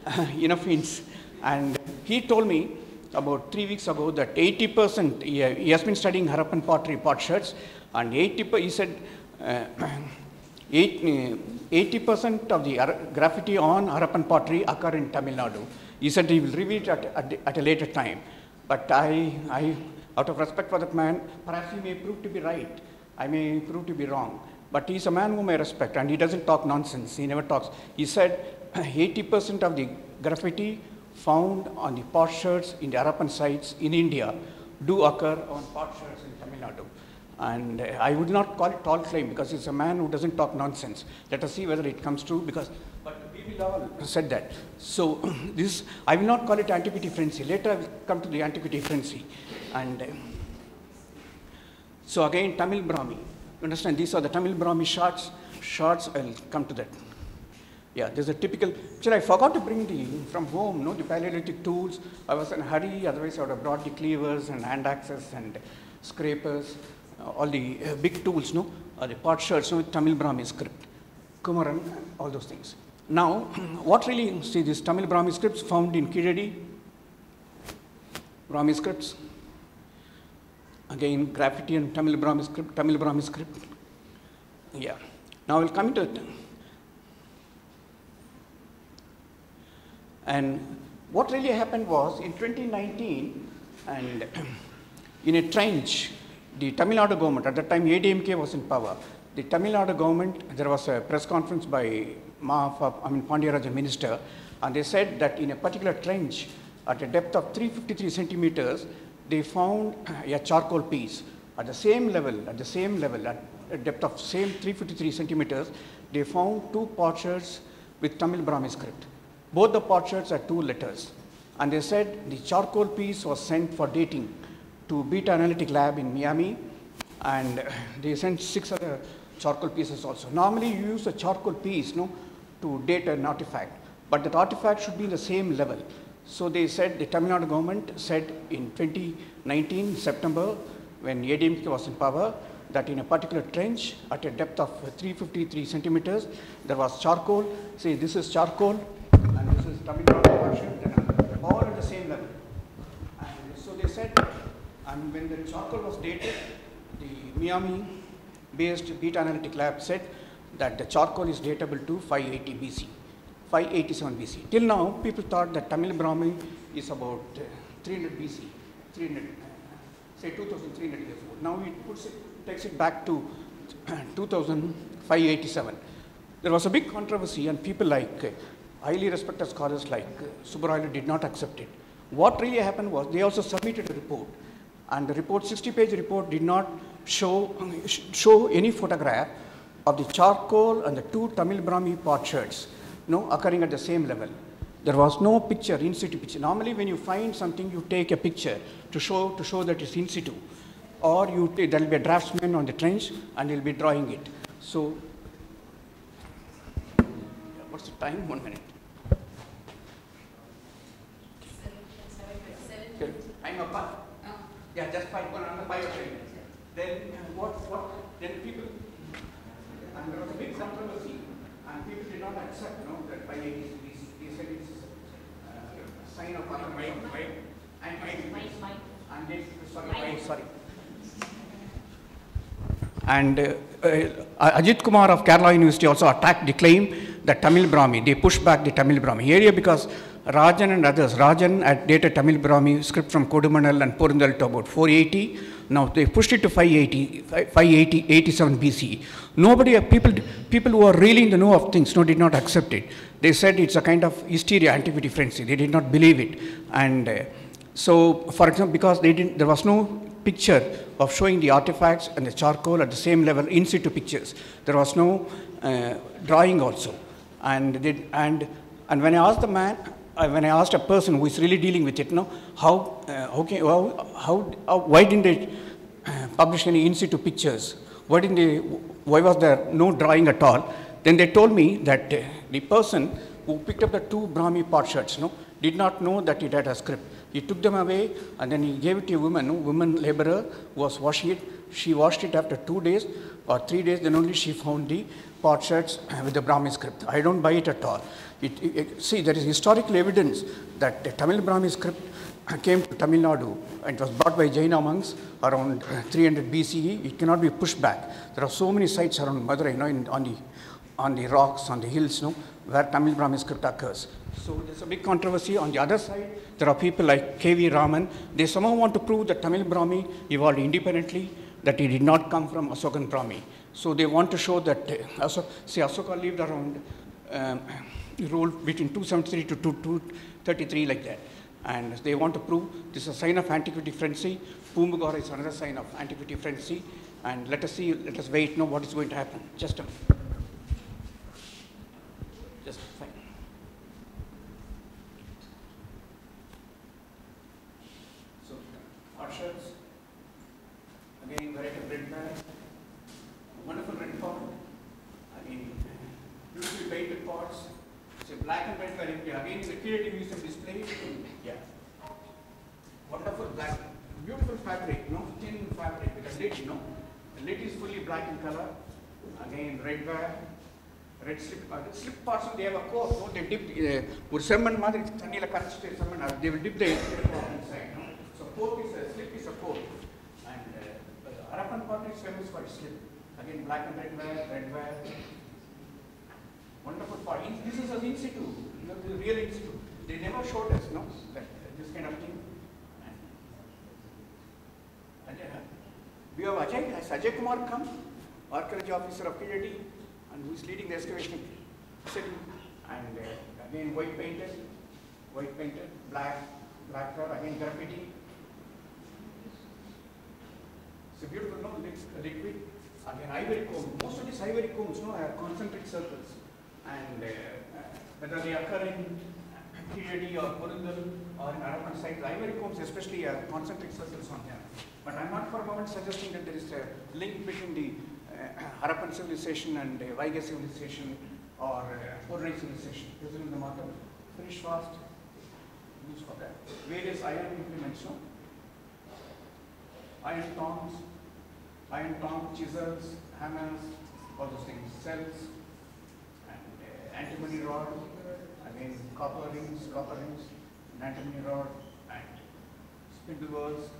uh, (laughs) enough hints. And he told me about three weeks ago that 80%, he, has been studying Harappan pottery, potsherds, and 80, per- he said, uh, (clears throat) uh, 80% of the graffiti on Harappan pottery occur in Tamil Nadu. He said he will reveal it at, at, at a later time. But I, I, out of respect for that man, perhaps he may prove to be right. I may prove to be wrong. But he's a man whom I respect, and he doesn't talk nonsense. He never talks. He said 80% of the graffiti found on the potsherds in the Harappan sites in India do occur on potsherds in Tamil Nadu. And uh, I would not call it tall claim because he's a man who doesn't talk nonsense. Let us see whether it comes true because, but. Lawal said that. So (clears throat) this, I will not call it antiquity frenzy. Later I will come to the antiquity frenzy. And uh, so again, Tamil Brahmi. Understand, these are the Tamil Brahmi shots. Shots, I'll come to that. Yeah, there's a typical, actually I forgot to bring the, from home, no, the Paleolithic tools. I was in a hurry, otherwise I would have brought the cleavers and hand axes and scrapers, uh, all the uh, big tools, no, uh, the potsherds no, with Tamil Brahmi script, Kumaran, all those things. Now, (clears throat) what really, see these Tamil Brahmi scripts found in Keezhadi, Brahmi scripts, again graffiti and Tamil Brahmi script, Tamil Brahmi script. Yeah. Now we'll come into it. And what really happened was in 2019, and in a trench, the Tamil Nadu government, at that time ADMK was in power, the Tamil Nadu government, there was a press conference by Ma, I mean Pandya minister, and they said that in a particular trench, at a depth of 353 centimeters, they found uh, a charcoal piece at the same level, at the same level, at a depth of same 353 centimeters, they found two potsherds with Tamil Brahmi script. Both the potsherds are two letters. And they said the charcoal piece was sent for dating to Beta Analytic Lab in Miami, and uh, they sent six other charcoal pieces also. Normally, you use a charcoal piece no, to date an artifact, but that artifact should be in the same level. So they said, the Tamil Nadu government said in 2019, September, when ADMK was in power, that in a particular trench at a depth of 353 centimeters, there was charcoal. See, this is charcoal, and this is Tamil Nadu version, all at the same level. And so they said, and when the charcoal was dated, the Miami-based Beta Analytic Lab said that the charcoal is datable to 580 BC. 587 BC. Till now, people thought that Tamil Brahmi is about uh, 300 BC, 300, uh, say 2300 years old. Now it puts it, takes it back to (clears throat) uh, 2587. There was a big controversy, and people like uh, highly respected scholars like uh, Subbarayalu did not accept it. What really happened was they also submitted a report, and the report, 60-page report, did not show show any photograph of the charcoal and the two Tamil Brahmi potsherds no, occurring at the same level. There was no picture, in situ picture. Normally, when you find something, you take a picture to show, to show that it's in situ. Or you there will be a draftsman on the trench and he'll be drawing it. So, what's the time? One minute. Okay. I'm up. Yeah, just five, one another five or ten minutes. Then uh, what, what, then people, and there was a big controversy and people did not accept, you know, that by ADC, they said it's uh, a sign of other mind, mind, and mind, and they, sorry, sorry. And uh, uh, Ajit Kumar of Kerala University also attacked the claim that Tamil Brahmi, they pushed back the Tamil Brahmi area because Rajan and others, Rajan had dated Tamil Brahmi script from Kodumanal and Porundal to about 480. Now they pushed it to 580, 580, 87 BC. Nobody, uh, people, people who are really in the know of things, no, did not accept it. They said it's a kind of hysteria, antiquity frenzy. They did not believe it. And uh, so, for example, because they didn't, there was no picture of showing the artifacts and the charcoal at the same level in situ pictures. There was no uh, drawing also. And, they, and, and when I asked the man, uh, when I asked a person who is really dealing with it, you know, how, uh, okay, how, how, how, why didn't they uh, publish any in situ pictures? Why didn't they, why was there no drawing at all? Then they told me that uh, the person who picked up the two Brahmi potsherds, you know, did not know that it had a script. He took them away and then he gave it to a woman, a woman laborer who was washing it. She washed it after two days or three days, then only she found the potsherds with the Brahmi script. I don't buy it at all. It, it, see, there is historical evidence that the Tamil Brahmi script came to Tamil Nadu and it was brought by Jaina monks around 300 BCE. It cannot be pushed back. There are so many sites around Madurai, you know, in, on, the, on the rocks, on the hills, you know, where Tamil Brahmi script occurs. So there's a big controversy. On the other side, there are people like K.V. Raman. They somehow want to prove that Tamil Brahmi evolved independently, that it did not come from Asokan Brahmi. So they want to show that, uh, Asok, see, Asoka lived around, um, ruled between 273 to 233 like that. And they want to prove this is a sign of antiquity frenzy. Poompuhar is another sign of antiquity frenzy. And let us see, let us wait, know what is going to happen. Just a Just fine. So, potsherds, again, variety of red bag, wonderful print pot, I mean, beautifully painted pots, black and red variant. Again, the creative museum display. Yeah. Wonderful black, beautiful fabric, you know, thin fabric with a lid, you know. The lid is fully black in color. Again, red wire, red slip. Uh, the slip parts, they have a core, no? they dip, uh, ஒரு செம்மண் மாதிரி தண்ணியில் கரைச்சிட்டு செம்மண், uh, they will dip the core inside, no? So pork is a, slip is a core. And uh, Harappan pottery is famous for its slip. Again, Wonderful part. This is an institute, the real in situ. They never showed us, no, that, this kind of thing. And- uh, we have Ajay, has Ajay Kumar come, archaeology officer of PJD, and who is leading the excavation. And uh, again, white painted, white painted, black, black color, again graffiti. It's a beautiful, no, liq- liquid. Again, ivory comb. Most of these ivory combs, no, are concentric circles. And uh, uh, whether they occur in Keezhadi or Kurundal or in Harappan sites, ivory combs especially are concentric circles on them. But I'm not for a moment suggesting that there is a link between the uh, Harappan civilization and uh, Vaigai civilization or uh, civilization. This is in the matter. Finish fast. Use for that. Various iron implements, no? iron tongs, iron tong chisels, hammers, all those things, cells, uh, antimony rod, again copper rings, copper rings, antimony rod, and spindle wheels.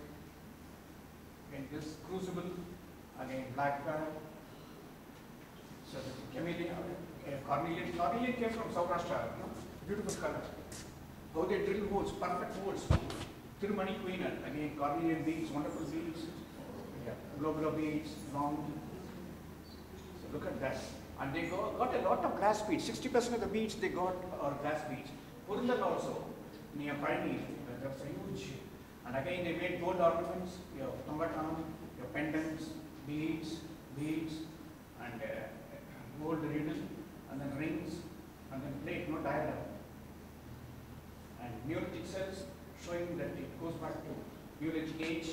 Again this crucible, again black wire. So the chameleon, uh, cornelian, cornelian came from Saurashtra, no? beautiful color. How they drill holes, perfect holes. Tirumani Queener, again cornelian beads, wonderful beads. Globular beads, long. So look at that. And they go, got a lot of glass beads. 60% of the beads they got are glass beads. Purundal also, near Pioneer, that's huge. And again, they made gold ornaments, your tambatam, your pendants, beads, beads, and uh, gold riddle, and then rings, and then plate, no diagram. And Neolithic cells showing that it goes back to Neolithic age.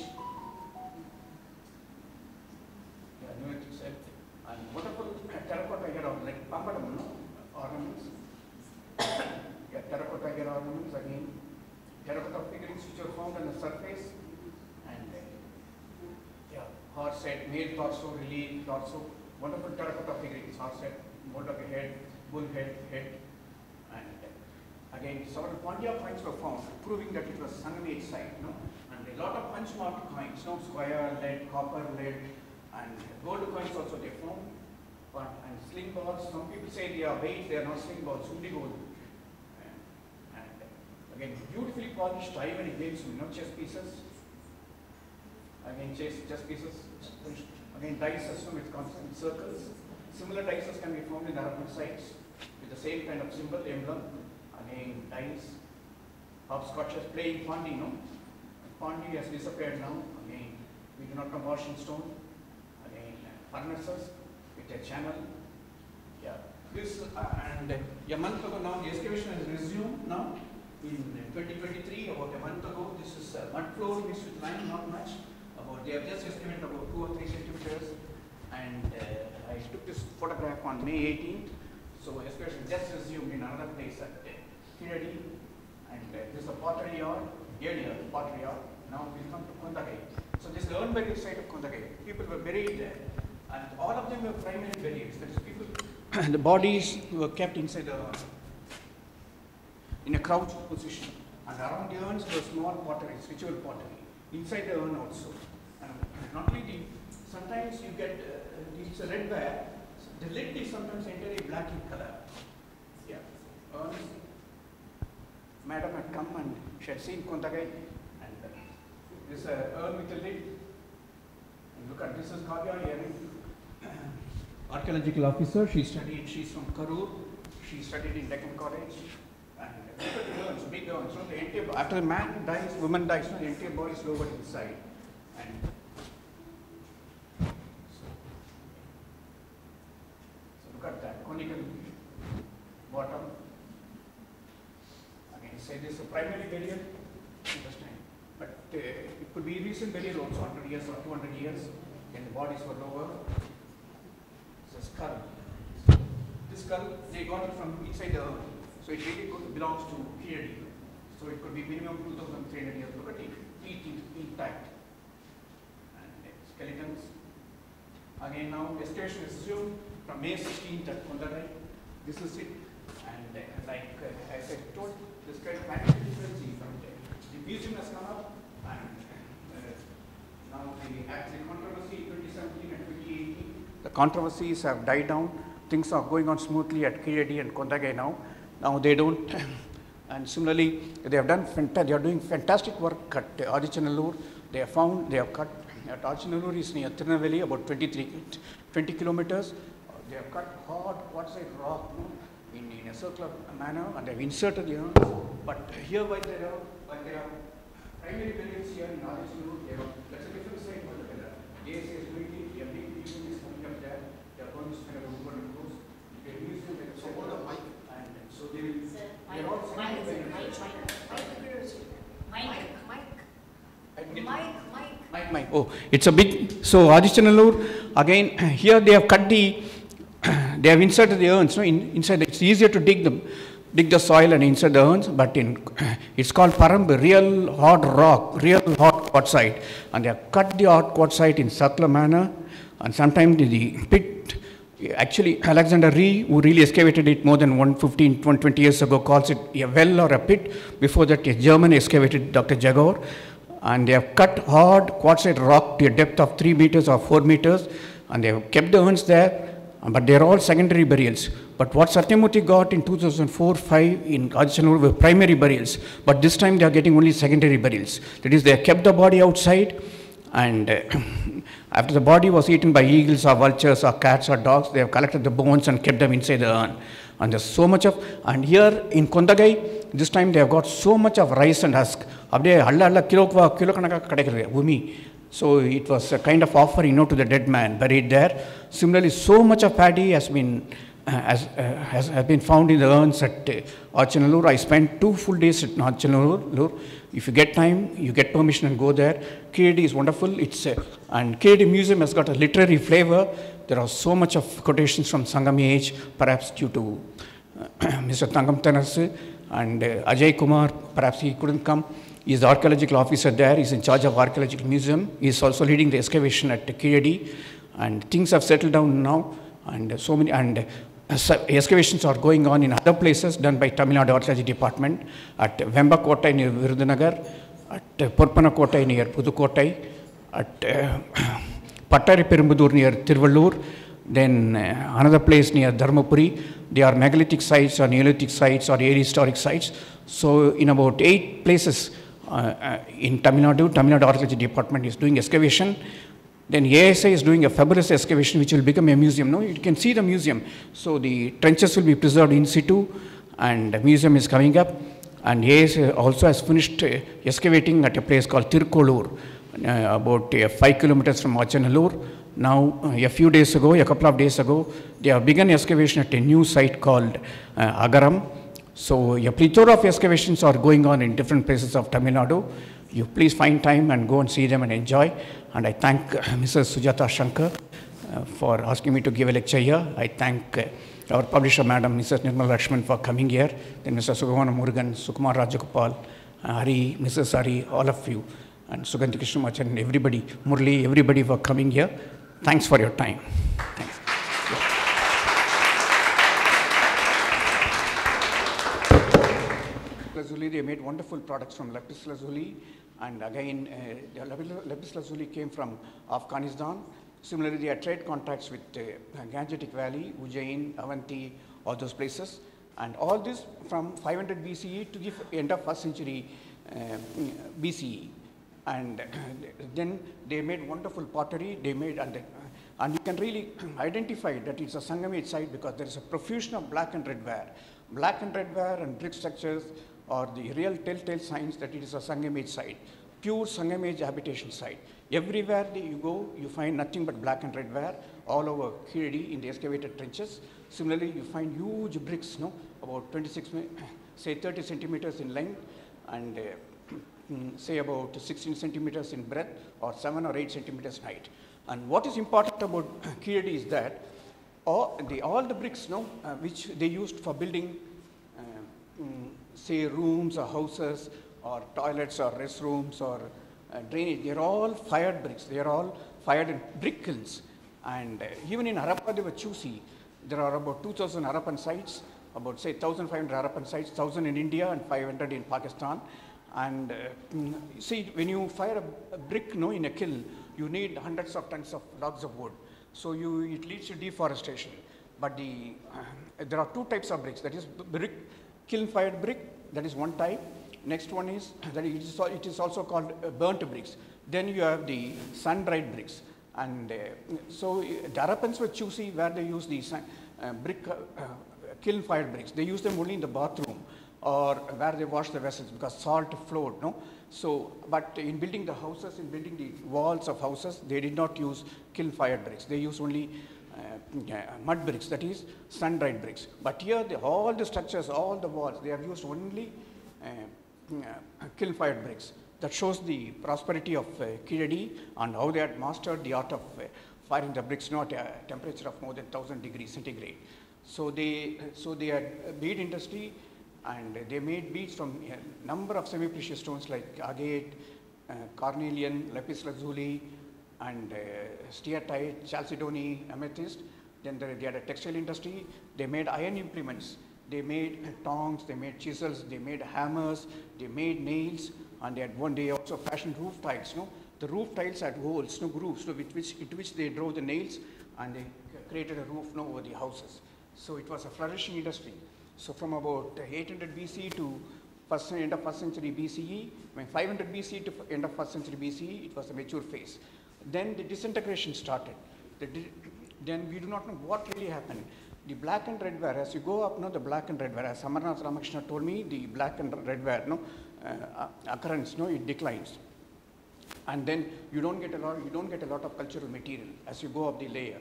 Yeah, cell. And wonderful terracotta here of like Pampadam, no? Ornaments. yeah, terracotta here ornaments again. Terracotta figurines which are found on the surface. And uh, yeah, horse head, male torso, relief, torso. Wonderful terracotta figurines, horse head, mold head, bull head, head. And uh, again, several Pandya coins were found, proving that it was Sangam site, no? And a lot of punch marked coins, no? Square, lead, copper, lead, and gold coins also they found. But, and sling balls, some people say they are weights, they are not sling balls, only gold. And, again, beautifully polished ivory gates, you know, chess pieces. Again, chess, chess pieces. Again, dices no, with constant circles. Similar dices can be found in Arabian sites with the same kind of symbol, emblem. Again, dice. Hopscotches playing Pondi, no? Pondi has disappeared now. Again, we do not know washing stone. Again, furnaces with a channel. Yeah. This, uh, and a month ago now, the excavation has resumed now. In uh, 2023, about a month ago, this is uh, mud floor mixed with lime, not much. About, they have just excavated about two or three centimeters. And uh, I took this photograph on May 18th. So excavation just resumed in another place at uh, Keezhadi. And uh, this is the pottery yard, earlier pottery yard. Now we come to Kundagai. So this is the urn burial site of Kundagai. People were buried there. And all of them were primary burials. That is, people, (coughs) the bodies were kept inside the in a crouched position. And around the urns were small potteries, ritual pottery. Inside the urn also. And not only the, sometimes you get, uh, it's a red wire, the lid is sometimes entirely black in color. Yeah. Urns. Madam had come and she had seen Kundagai and uh, this uh, urn with a lid. And look at this is Kavya Yeri, archaeological officer. She studied, she's from Karur. She studied in Deccan College. And big urns. No, the after the man dies, woman dies, no, the entire body is lowered inside. And so, so look at that conical bottom. Again, say this is a primary burial, understand? But uh, it could be recent burial also, 100 years or 200 years, and the bodies were lower. Skull. This skull, they got it from inside the urn. So it really belongs to Keezhadi. So it could be minimum 2,300 years. Look at it, intact. And skeletons. Again now excavation is assumed from May 16th at Kondagai. This is it. And uh, like uh, as I told, this kind of magnetic frequency from the, the museum has come up and uh, now the actual controversy 2017 and 2018. The controversies have died down. Things are going on smoothly at Keezhadi and Kondagai now. Now they don't. (coughs) and similarly, they have done they are doing fantastic work at uh. They have found, they have cut, at Adichanallur is near Tirunelveli, about 23, 20 kilometers. They have cut hard quartzite rock no, in, in a circular manner and they have inserted the urns. But here, while there are, while there are primary burials here in Adichanallur, they have, that's a different side for the pillar. ASI is doing it, the big museum is coming up there, they are going to spend a good and close. The museum, they have So hold up, Mike. and so they will, Sir, they're all Mike, secondary Mike, burials. Mike, Mike, Mike, I didn't get- Mike, Mike. Mike, Mike, oh, it's a big, so Adichanallur, again, (clears throat) here they have cut the, (clears throat) they have inserted the urns, no, in, inside, it's easier to dig them, dig the soil and insert the urns, but in, (clears throat) it's called Parambu, real hard rock, real hot quartzite, and they have cut the hard quartzite in circular manner, and sometimes the- the pit, actually Alexander Rea, who really excavated it more than 115, 120 years ago, calls it a well or a pit. Before that, a German excavated, Dr. Jagor, and they have cut hard quartzite rock to a depth of 3 meters or 4 meters, and they have kept the urns there, but they are all secondary burials. But what Satyamurthy got in 2004-5 in Adichanur were primary burials, but this time they are getting only secondary burials. That is, they have kept the body outside, and uh, (coughs) after the body was eaten by eagles or vultures or cats or dogs, they have collected the bones and kept them inside the urn. And there's so much of, and here in Kondagai, this time they have got so much of rice and husk. அப்படியே அள்ள அள்ள கிலோக்கு kilo கணக்காக கிடைக்கிறது உமி so it was a kind of offering to the dead man buried there similarly so much of paddy has been has, uh, has, has been found in the urns at uh, Adichanallur. I spent two full days at Adichanallur. If you get time, you get permission and go there. KD is wonderful. It's uh, and KD Museum has got a literary flavor. There are so much of quotations from Sangam age, perhaps due to uh, (clears throat) Mr. Thangam Thennarasu and uh, Ajay Kumar. Perhaps he couldn't come. He is the archaeological officer there. He's in charge of archaeological museum. He is also leading the excavation at Keezhadi, and things have settled down now. And so many and uh, excavations are going on in other places done by Tamil Nadu Archaeology Department at Vembakottai near Virudhunagar, at Porpanaikottai near Pudukkottai, at uh, (coughs) Pattarai Perumbudur near Tiruvallur, then uh, another place near Dharmapuri. They are megalithic sites or Neolithic sites or early historic sites. So in about eight places in Tamil Nadu, Tamil Nadu Archaeology Department is doing excavation. Then ASI is doing a fabulous excavation which will become a museum. No, you can see the museum. So the trenches will be preserved in situ and the museum is coming up. And ASI also has finished uh, excavating at a place called Thirukolur, uh, about uh, five kilometers from Adichanallur. Now, uh, a few days ago, a couple of days ago, they have begun excavation at a new site called uh, Agaram. So, a plethora of excavations are going on in different places of Tamil Nadu. You please find time and go and see them and enjoy. And I thank uh, Mrs. Sujata Shankar uh, for asking me to give a lecture here. I thank uh, our publisher, Madam Mrs. Nirmal Lakshman, for coming here. Then Mr. Sugamana Murugan, Sukumar Rajagopal, Hari, Mrs. Hari, all of you, and Sugandhi Krishnamachan, and everybody, Murli, everybody for coming here. Thanks for your time. Lazuli, they made wonderful products from lapis lazuli, and again, uh, lapis, lazuli came from Afghanistan. Similarly, they had trade contacts with uh, Gangetic Valley, Ujjain, Avanti, all those places, and all this from 500 BCE to the end of first century uh, BCE. And uh, then they made wonderful pottery. They made and, they, and you can really identify that it's a Sangamite site because there is a profusion of black and red ware. Black and red ware and brick structures are the real telltale signs that it is a Sangam age site, pure Sangam age habitation site. Everywhere you go, you find nothing but black and red ware all over Keezhadi in the excavated trenches. Similarly, you find huge bricks, no, about 26, (coughs) say 30 centimeters in length, and uh, (coughs) mm, say about 16 centimeters in breadth, or 7 or 8 centimeters in height. And what is important about (coughs) Keezhadi is that all the, all the bricks, no, uh, which they used for building uh, mm, say, rooms or houses or toilets or restrooms or uh, drainage, they're all fired bricks. They're all fired in brick kilns. And uh, even in Harappa, they were choosy. There are about 2,000 Harappan sites, about say 1,500 Harappan sites, 1,000 in India and 500 in Pakistan. And uh, mm, see, when you fire a, brick no, in a kiln, you need hundreds of tons of logs of wood. So you, it leads to deforestation. But the, uh, there are two types of bricks. That is brick, kiln-fired brick. That is one type. Next one is that it is, it is also called uh, burnt bricks. Then you have the sun-dried bricks. And uh, so uh, the Harappans were choosy where they use the sun, uh, brick, uh, kiln-fired bricks. They use them only in the bathroom or where they wash the vessels because salt flowed. No, so but in building the houses, in building the walls of houses, they did not use kiln-fired bricks. They used only uh, mud bricks, that is sun-dried bricks. But here, the, all the structures, all the walls, they have used only uh, uh, kiln-fired bricks. That shows the prosperity of uh, Keezhadi and how they had mastered the art of uh, firing the bricks not a temperature of more than 1000 degrees centigrade. So they, so they had bead industry and they made beads from a number of semi-precious stones like agate, uh, carnelian, lapis lazuli, and uh, steatite, chalcedony, amethyst. Then they, they had a textile industry. They made iron implements. They made tongs, they made chisels, they made hammers, they made nails, and they had one day also fashioned roof tiles. No? The roof tiles had holes, no grooves, no, with which, into which they drove the nails, and they created a roof no, over the houses. So it was a flourishing industry. So from about 800 BC to first end of first century BCE, when 500 BC to end of first century BCE, it was a mature phase. Then the disintegration started. The di then we do not know what really happened. The black and red ware, as you go up, no, the black and red ware, as Amarnath Ramakrishna told me, the black and red ware, no, uh, occurrence, no, it declines. And then you don't get a lot, you don't get a lot of cultural material as you go up the layer.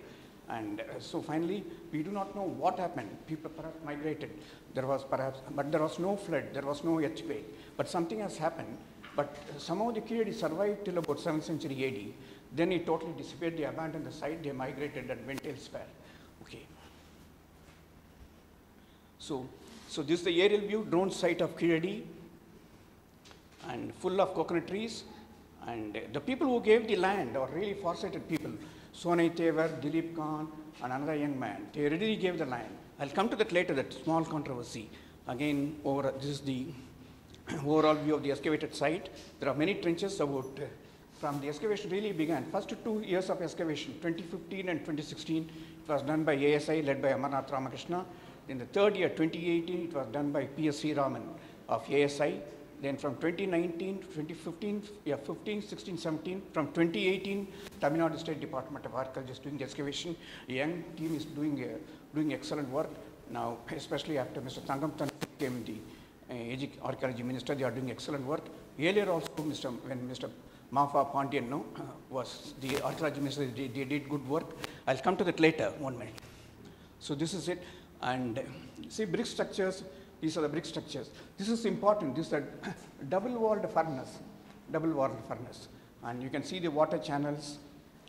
And uh, so finally, we do not know what happened. People perhaps migrated. There was perhaps, but there was no flood, there was no earthquake. But something has happened. But somehow the Keezhadi survived till about 7th century AD. Then it totally disappeared. They abandoned the site. They migrated and went elsewhere. Okay. So, so this is the aerial view drone site of Keezhadi and full of coconut trees. And the people who gave the land are really foresighted people. Sonai Tevar, Dilip Khan, and another young man. They really gave the land. I'll come to that later, that small controversy. Again, over, this is the (clears throat) overall view of the excavated site. There are many trenches about from the excavation really began. First two years of excavation, 2015 and 2016, it was done by ASI led by Amarnath Ramakrishna. In the third year, 2018, it was done by P.S. Sriraman of ASI. Then from 2019 2015, yeah, 15, 16, 17, from 2018, Tamil Nadu State Department of Archaeology is doing the excavation. A young team is doing, uh, doing excellent work. Now, especially after Mr. Tangam Tan became the uh, archaeology minister, they are doing excellent work. Earlier also, Mr. when Mr. Mafa Pandian no, (clears throat) was the archaeology minister, they, they, did good work. I'll come to that later, one minute. So this is it. And see, brick structures, these are the brick structures. This is important. This is a (clears throat) double-walled furnace, double-walled furnace. And you can see the water channels,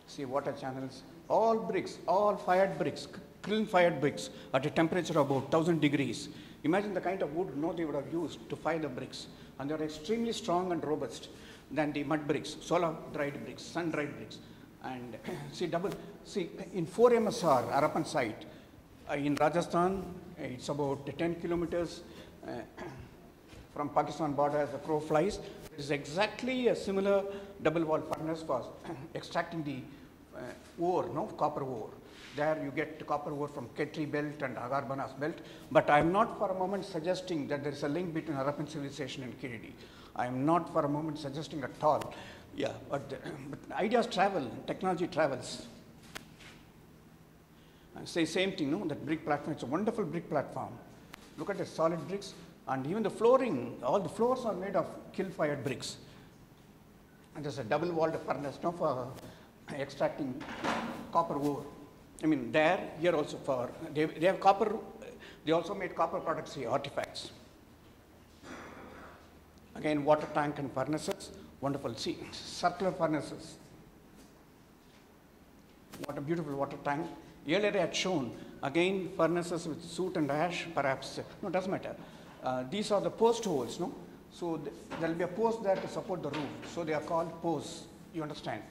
see water channels, all bricks, all fired bricks, kiln-fired bricks at a temperature of about 1000 degrees. Imagine the kind of wood no, they would have used to fire the bricks. And they are extremely strong and robust than the mud bricks, solar dried bricks, sun dried bricks. And (coughs) see, double, see, in 4 MSR, Harappan site, uh, in Rajasthan, it's about 10 kilometers uh, (coughs) from Pakistan border as the crow flies. It is exactly a similar double wall furnace for (coughs) extracting the uh, ore, no, copper ore. There you get copper ore from Khetri belt and Agarbanas belt. But I'm not for a moment suggesting that there is a link between Harappan civilization and Keezhadi. I'm not for a moment suggesting at all. Yeah, but, but ideas travel, technology travels. I say same thing, no? That brick platform, it's a wonderful brick platform. Look at the solid bricks, and even the flooring, all the floors are made of kiln-fired bricks. And there's a double-walled furnace, no, for extracting copper ore. I mean, there, here also for, they, they have copper, they also made copper products here, artifacts. Again, water tank and furnaces, wonderful. See, circular furnaces. What a beautiful water tank. Earlier I had shown, again, furnaces with soot and ash, perhaps, no, it doesn't matter. uh, these are the post holes, no? So th- there will be a post there to support the roof. So they are called posts, you understand?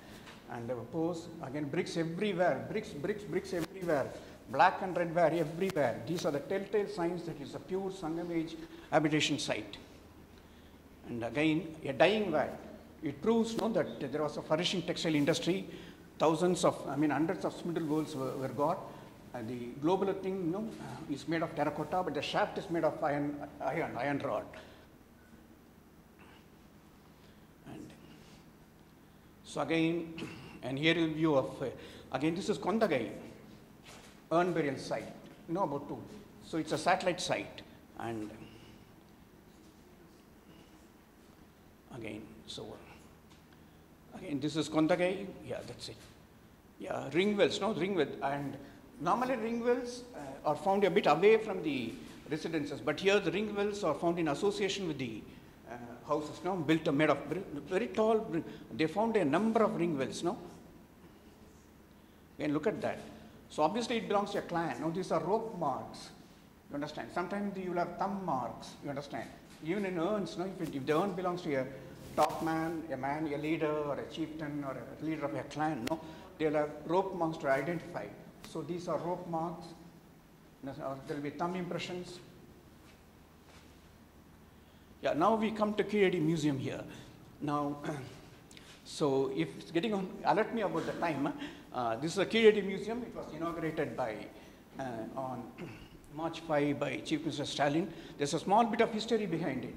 And there were posts, again, bricks everywhere, bricks, bricks, bricks everywhere, black and red ware everywhere. These are the telltale signs that it's a pure Sangam age habitation site. And again, a dying well. It proves no, that there was a flourishing textile industry. Thousands of, I mean, hundreds of spindle wheels were, were got. And the global thing you know, uh, is made of terracotta, but the shaft is made of iron, iron, iron rod. And so again, (clears throat) and here is view of, uh, again, this is Kondagai, urn burial site. You know about two. So it's a satellite site. And again, so on. again, this is Kondagai. Yeah, that's it. Yeah, ring wells, no ring well. And normally ring wells uh, are found a bit away from the residences, but here the ring wells are found in association with the uh, houses, no, built made of very tall. They found a number of ring wells, no. And look at that. So obviously it belongs to a clan. No, these are rope marks. You understand? Sometimes you will have thumb marks. You understand? Even in urns, no, if, it, if the urn belongs to a top man, a man, a leader, or a chieftain, or a leader of a clan, no, they'll rope marks to identify. So these are rope marks, there will be thumb impressions. Yeah, now we come to Keezhadi Museum here. Now, (clears throat) so if it's getting on, alert me about the time. Uh, this is a Keezhadi Museum. It was inaugurated by uh, on (clears throat) March 5 by Chief Minister Stalin. There's a small bit of history behind it.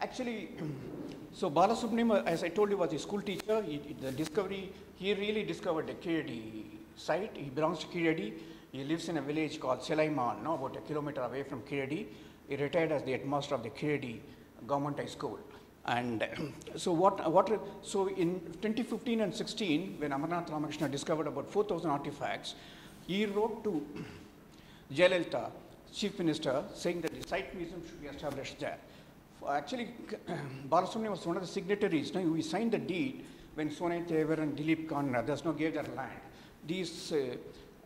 Actually, (clears throat) so Balasubramaniam, as I told you, was a school teacher. He, the discovery, he really discovered the Keezhadi site. He belongs to Keezhadi. He lives in a village called Silaiman, no, about a kilometer away from Keezhadi. He retired as the headmaster of the Keezhadi Government High School. And (clears throat) so what, what, so in 2015 and 16, when Amarnath Ramakrishna discovered about 4,000 artifacts, he wrote to (clears throat) Jayalalitha, chief minister, saying that the site museum should be established there. Actually, (clears throat) Balasubramanian was one of the signatories. No, we signed the deed when Sonai Tevar and Dilip Khan and others no, gave their land. These uh,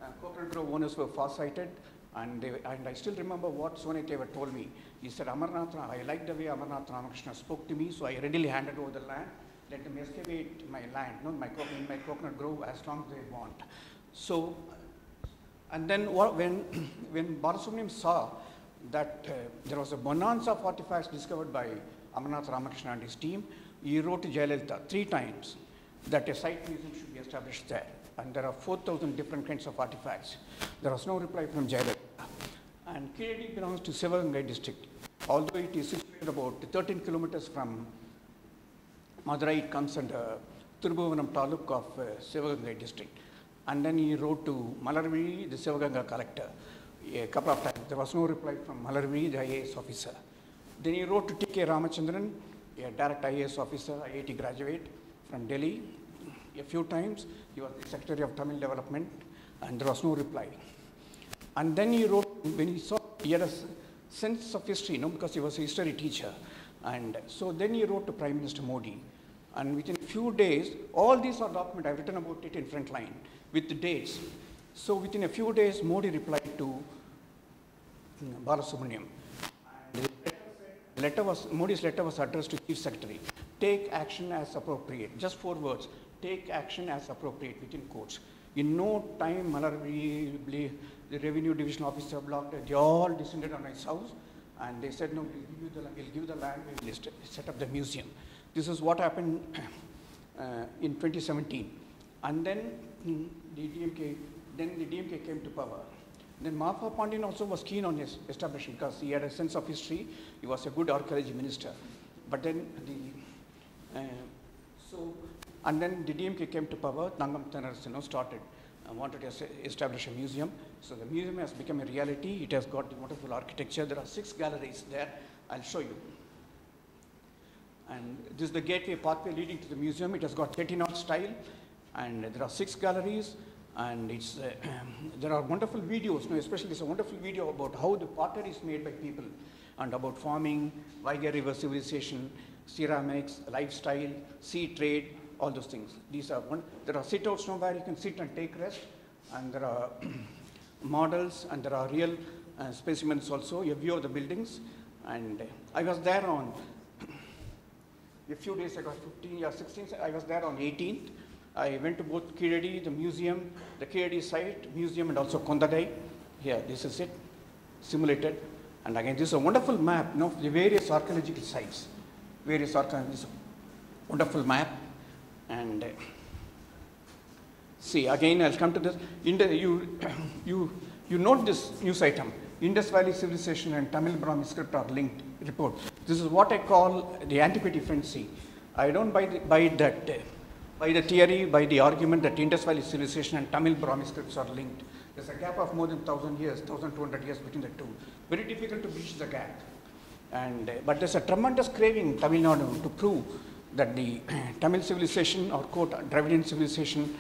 uh, Coconut Grove owners were far-sighted, and, they, and I still remember what Sonai Tevar told me. He said, Amarnath, I like the way Amarnath Ramakrishna spoke to me, so I readily handed over the land. Let them excavate my land, no, my, in my Coconut Grove, as long as they want. So, and then what, when, (clears throat) when Balasubramaniam saw that uh, there was a bonanza of artifacts discovered by Amarnath Ramakrishna and his team, he wrote to Jayalalitha three times that a site museum should be established there. And there are 4,000 different kinds of artifacts. There was no reply from Jayalalitha. And Keezhadi belongs to Sivagangai district. Although it is situated about 13 kilometers from Madurai, it comes under Thiruppuvanam taluk of uh, district. And then he wrote to Malarvi, the Sivaganga collector, a couple of times. There was no reply from Malarvi, the IAS officer. Then he wrote to T.K. Ramachandran, a direct IAS officer, IIT graduate from Delhi. A few times, he was the Secretary of Tamil Development, and there was no reply. And then he wrote, when he saw, he had a sense of history, you know, because he was a history teacher. And so then he wrote to Prime Minister Modi. And within a few days, all these are documents, I've written about it in front line with the dates. So within a few days, Modi replied to Balasubramaniam. Letter was, Modi's letter was addressed to Chief Secretary. Take action as appropriate. Just four words. Take action as appropriate within quotes. In no time, Malarvi, the revenue division officer blocked. They all descended on his house and they said, no, we'll give you the, we'll give the land, we'll set up the museum. This is what happened (clears throat) uh, in 2017. And then mm, the DMK, then the DMK came to power. Then Mahatma Pandian also was keen on his establishing because he had a sense of history. He was a good archaeology minister. But then the, uh, so, and then the DMK came to power, Thangam Thennarasu, you know, started, uh, wanted to establish a museum. So the museum has become a reality. It has got the wonderful architecture. There are six galleries there. I'll show you. And this is the gateway pathway leading to the museum. It has got 30 knot style, and there are six galleries. And it's, uh, (clears throat) there are wonderful videos, you know, especially there's a wonderful video about how the pottery is made by people, and about farming, Vaigai River civilization, ceramics, lifestyle, sea trade, all those things. These are one. There are sit-outs now where you can sit and take rest, and there are (clears throat) models, and there are real uh, specimens also. A view of the buildings, And I was there on (clears throat) a few days ago, 15 or 16, I was there on 18th. I went to both Keezhadi, the museum, the Keezhadi site, museum, and also Kondagai. Here, this is it, simulated. And again, this is a wonderful map, you know, the various archaeological sites, various archaeological, wonderful map. And uh, see, again, I'll come to this. You, (coughs) you, you note this news item. Indus Valley Civilization and Tamil Brahmi script are linked report. This is what I call the antiquity frenzy. I don't buy, the, buy that, uh, by the theory, by the argument that Indus Valley Civilization and Tamil Brahmi scripts are linked. There's a gap of more than 1,000 years, 1,200 years between the two. Very difficult to bridge the gap. And, uh, but there's a tremendous craving in Tamil Nadu to prove that the (clears throat) Tamil civilization or quote Dravidian civilization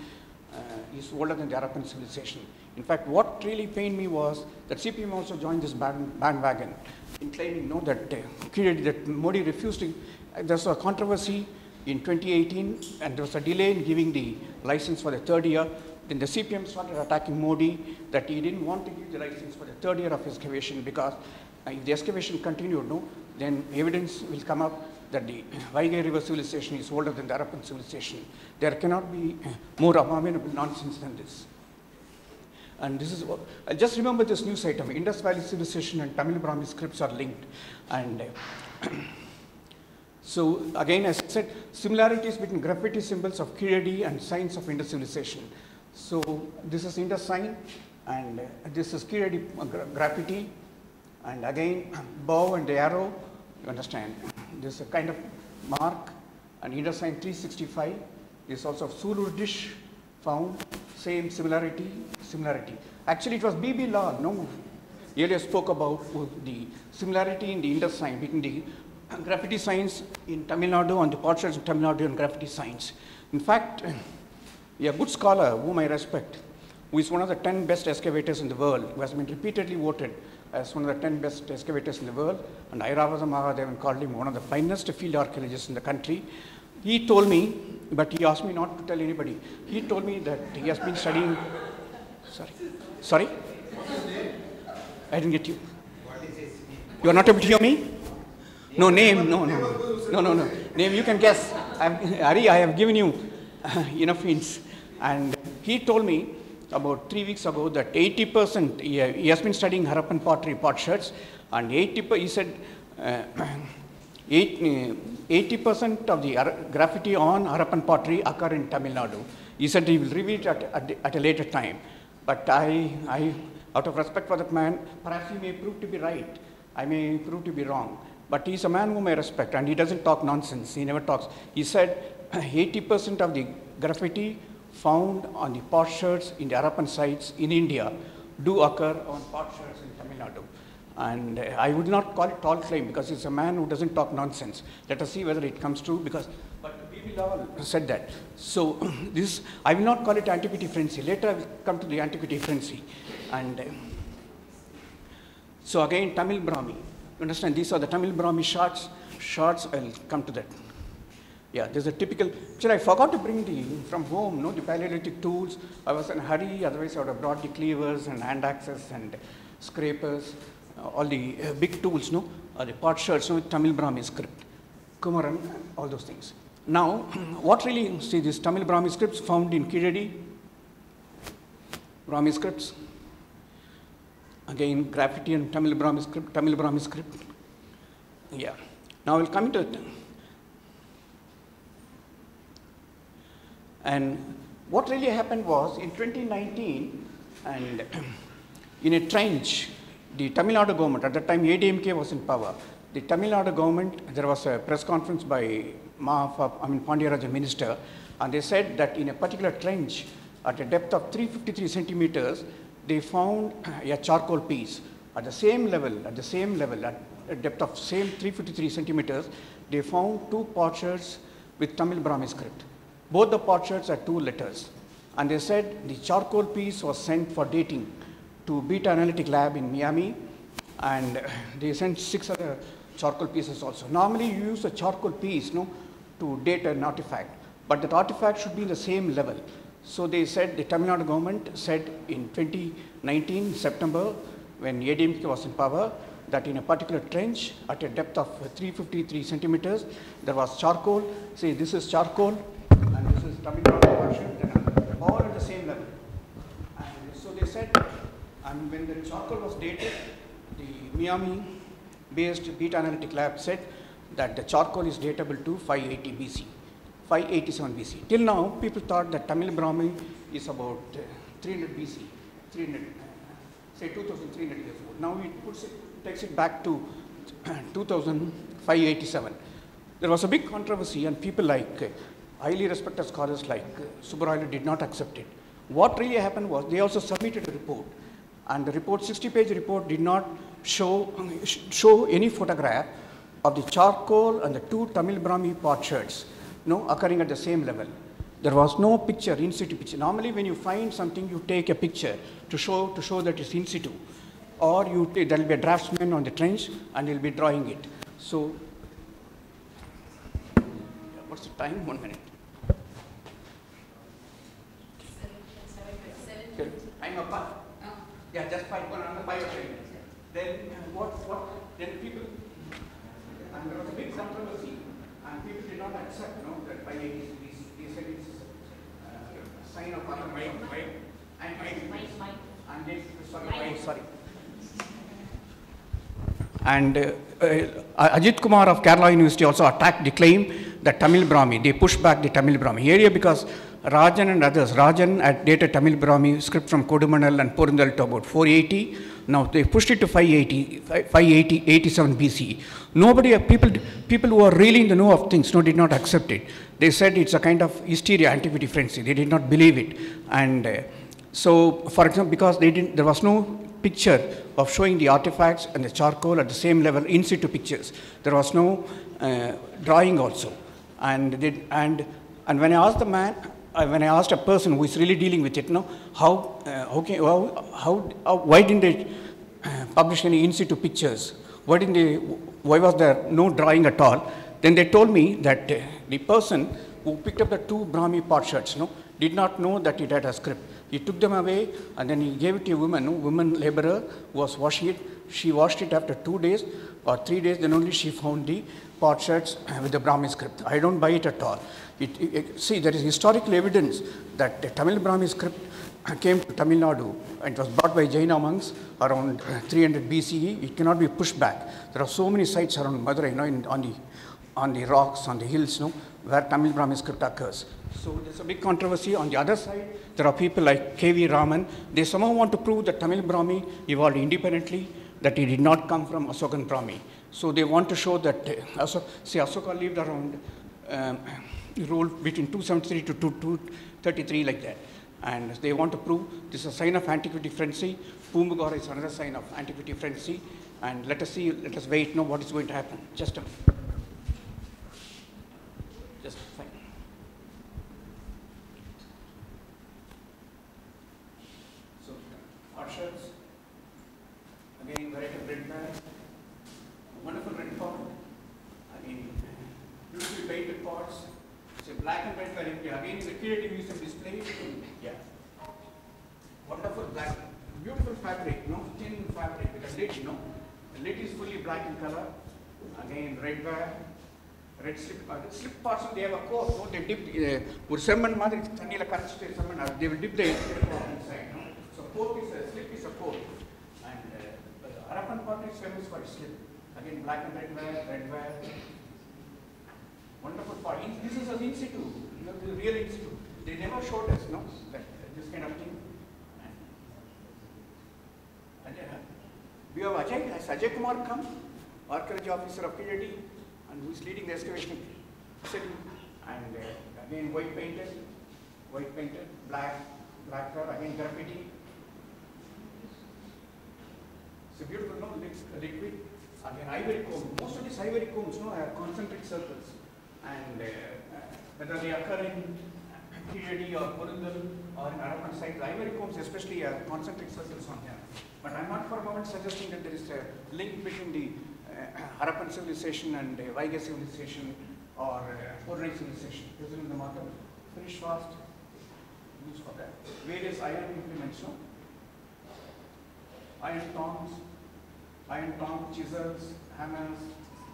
uh, is older than the Harappan civilization. In fact, what really pained me was that CPM also joined this band, bandwagon in claiming no, that, uh, that Modi refused to. Uh, there was a controversy in 2018, and there was a delay in giving the license for the third year. Then the CPM started attacking Modi that he didn't want to give the license for the third year of excavation because uh, if the excavation continued, no, then evidence will come up that the (coughs) Vaigai River civilization is older than the Harappan civilization. There cannot be uh, more abominable nonsense than this. And this is, what- I just remember this news item, Indus Valley civilization and Tamil Brahmi scripts are linked. And uh, (coughs) so again, as I said, similarities between graffiti symbols of Keezhadi and signs of Indus civilization. So this is Indus sign, and uh, this is Keezhadi gra- graffiti. And again, (clears throat) bow and arrow, you understand. This is a kind of mark, and Indus sign 365. This is also Sulu dish found, same similarity, similarity. Actually, it was B.B. Lal, no, earlier spoke about the similarity in the Indus sign between the graffiti signs in Tamil Nadu and the portraits of Tamil Nadu and graffiti signs. In fact, a good scholar whom I respect, who is one of the 10 best excavators in the world, who has been repeatedly voted as one of the 10 best excavators in the world, and Iravatham Mahadevan called him one of the finest field archaeologists in the country. He told me, but he asked me not to tell anybody, he told me that he has been studying, sorry, sorry? I didn't get you. You are not able to hear me? No, name, no, no, no, no, no. Name, you can guess. I'm, Ari, I have given you (laughs) enough hints. And he told me about three weeks ago that 80%, he, has been studying Harappan pottery, potsherds, and 80, per- he said, uh, uh, 80% of the graffiti on Harappan pottery occur in Tamil Nadu. He said he will reveal it at, at, at a later time. But I, I, out of respect for that man, perhaps he may prove to be right. I may prove to be wrong. But he's a man whom I respect, and he doesn't talk nonsense. He never talks. He said (clears throat) 80% of the graffiti found on the potsherds in the Harappan sites in India do occur on potsherds in Tamil Nadu. And I would not call it tall claim because he's a man who doesn't talk nonsense. Let us see whether it comes true because, but B.B. Said that. So (clears throat) this, I will not call it antiquity frenzy. Later I will come to the antiquity frenzy. And so again, Tamil Brahmi. Understand, these are the Tamil Brahmi shots. Shots, I'll come to that. Yeah, there's a typical, actually I forgot to bring the, from home, no, the Paleolithic tools. I was in a hurry, otherwise I would have brought the cleavers and hand axes and scrapers, uh, all the uh, big tools, no, uh, the pot shirts, no, with Tamil Brahmi script, Kumaran, all those things. Now, (clears throat) what really, see these Tamil Brahmi scripts found in Keezhadi, Brahmi scripts, again graffiti and Tamil Brahmi script, Tamil Brahmi script. Yeah. Now we'll come to it. And what really happened was in 2019, and (clears throat) in a trench, the Tamil Nadu government, at that time ADMK was in power, the Tamil Nadu government, there was a press conference by Mahafa, I mean Pandiarajan minister, and they said that in a particular trench, at a depth of 353 centimeters, they found uh, a charcoal piece at the same level, at the same level, at a depth of same 353 centimeters, they found two potsherds with Tamil Brahmi script. Both the potsherds are two letters. And they said the charcoal piece was sent for dating to Beta Analytic Lab in Miami, and uh, they sent six other charcoal pieces also. Normally, you use a charcoal piece no, to date an artifact, but that artifact should be in the same level. So they said, the Tamil Nadu government said in 2019, September, when ADMK was in power, that in a particular trench at a depth of 353 centimeters, there was charcoal. See, this is charcoal, and this is Tamil Nadu portion, all at the same level. And so they said, and when the charcoal was dated, the Miami-based Beta Analytic Lab said that the charcoal is datable to 580 BC, 587 BC. Till now, people thought that Tamil Brahmi is about uh, 300 BC, 300, uh, say 2,300 years old. Now it it, takes it back to (clears throat) 2587. There was a big controversy, and people like uh, highly respected scholars like uh, Subbarayalu did not accept it. What really happened was they also submitted a report, and the report, 60-page report, did not show show any photograph of the charcoal and the two Tamil Brahmi potsherds, no, occurring at the same level. There was no picture, in situ picture. Normally, when you find something, you take a picture to show to show that it's in situ, or you there will be a draftsman on the trench and he'll be drawing it. So, what's the time? One minute. Okay. I'm apart. Yeah, just five, one another five or ten minutes. Then uh, what, what, then people, was a big controversy, and people did not accept, no, that by eighties, they said it's uh, a sign of other mind, right? And, Mike, Mike. and they, sorry, Mike. oh, sorry. And uh, uh, Ajit Kumar of Kerala University also attacked the claim that Tamil Brahmi, they pushed back the Tamil Brahmi area because Rajan and others, Rajan had dated Tamil Brahmi script from Kodumanal and Porundal to about 480. Now they pushed it to 580, 580, 87 BC. Nobody, uh, people, people who are really in the know of things, no, did not accept it. They said it's a kind of hysteria, antiquity frenzy. They did not believe it. And uh, so, for example, because they didn't, there was no picture of showing the artifacts and the charcoal at the same level in situ pictures. There was no uh, drawing also. And, they, and, and when I asked the man, when I asked a person who is really dealing with it, no, how, uh, okay, how, how, how, why didn't they uh, publish any in situ pictures? Why didn't they, why was there no drawing at all? Then they told me that uh, the person who picked up the two Brahmi potsherds, no, did not know that it had a script. He took them away and then he gave it to a woman, no, woman laborer who was washing it. She washed it after two days or three days, then only she found the potsherds with the Brahmi script. I don't buy it at all. It, it- see, there is historical evidence that the Tamil Brahmi script came to Tamil Nadu and it was brought by Jaina monks around uh, 300 BCE. It cannot be pushed back. There are so many sites around Madurai, you know, in, on, the, on the rocks, on the hills, you know, where Tamil Brahmi script occurs. So there's a big controversy. On the other side, there are people like K.V. Raman. They somehow want to prove that Tamil Brahmi evolved independently, that it did not come from Asokan Brahmi. So they want to show that, uh, see, Asoka lived around, um, between 273 to 233 like that. And they want to prove this is a sign of antiquity frenzy. Poompuhar is another sign of antiquity frenzy. And let us see, let us wait, know what is going to happen. Just a minute. Just fine. So, orchards, again, variety of red bag, wonderful red pot. I mean, beautifully painted pots. It's a black and white currently. Again, it's a creative museum display. Yeah. Wonderful black, beautiful fabric, no? Thin fabric Because lid, you know? The lid is fully black in color. Again, red wire. Red slip அது slip parcel they've a core no the dip ஒரு செம்மன் மாதிரி தண்ணியில் கரைச்சிட்டு செம்மன் அது the dip the so core is slip is a core and Harappan part is famous uh, uh, for slip. Again, black and red wire, red wire. Wonderful part. This is an in situ, you know, the real in situ. They never showed us, no, this kind of thing. And- uh, we have Ajay, has Ajay Kumar come, archaeology officer of PhD, and who is leading the excavation city. And uh, again, white painted, white painted, black, black color, again graffiti. It's a beautiful, no, liq- liquid. Again, ivory comb. Most of these ivory combs, no, are concentric circles. And uh, uh, whether they occur in Keezhadi or Porundal or in Harappan sites, ivory combs especially are concentric circles on them. But I'm not for a moment suggesting that there is a link between the uh, Harappan civilization and uh, Vaigai civilization or uh, civilization. This is in the model. Finish fast. Use for that. Various iron implements, no? Iron tongs, iron tong, chisels, hammers,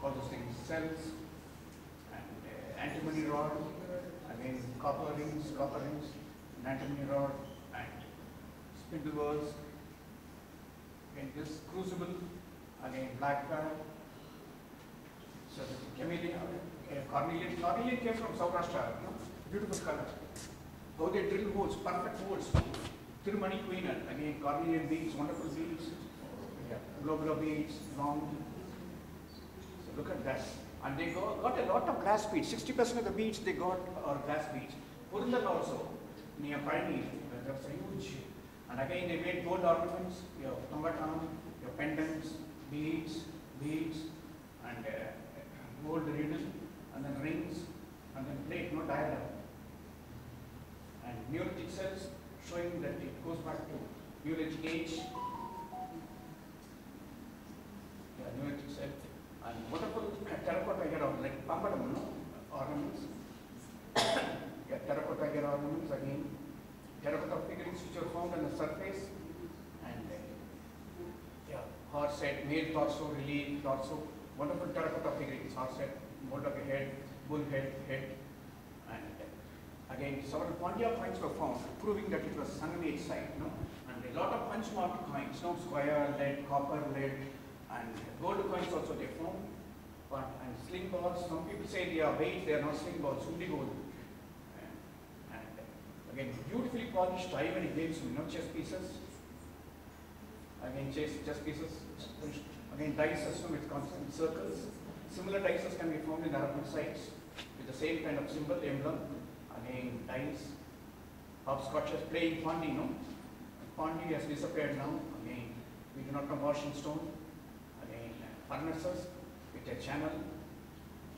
all those things, cells, and uh, antimony rod, again copper rings, copper rings, and antimony rod, and spindle wheels. Again this crucible, again black pearl. So the carnelian, uh, came from Saurashtra, know, beautiful color. How they drill holes, perfect holes. Tirumani Queener, again cornelian beads, wonderful beads. Globular beads, long. So look at that. And they go, got a lot of glass beads. Sixty percent of the beads they got are glass beads. Porundal also, near Pioneer, that's huge. And again they made gold ornaments, your tombatam, your pendants, beads, beads, and uh, gold riddle, and then rings, and then plate, no diagram. And Neolithic cells showing that it goes back to Neolithic age. Neolithic cell. And wonderful terracotta here like Pampadam, no? ornaments. yeah, terracotta here ornaments again. Terracotta figurines which are found on the surface. And uh, yeah, horse head, male torso, relief, torso. Wonderful terracotta figurines, horse head, mold of a head, bull head, head. And again, several Pandya coins were found, proving that it was Sangam age site, no? And a lot of punch marked coins, no? Square, lead, copper, lead, and gold coins also they found. But, and sling balls, some people say they are weight, they are not sling balls, only gold. And, and again, beautifully polished ivory games, you know, chess pieces. Again, chess, chess pieces. Again, dice system with constant circles. Similar dices can be found in Arabic sites with the same kind of symbol, emblem. Again, dice. Hopscotches, playing Pondi, no? Pondi has disappeared now. Again, we do not know washing stone. Furnaces with a channel.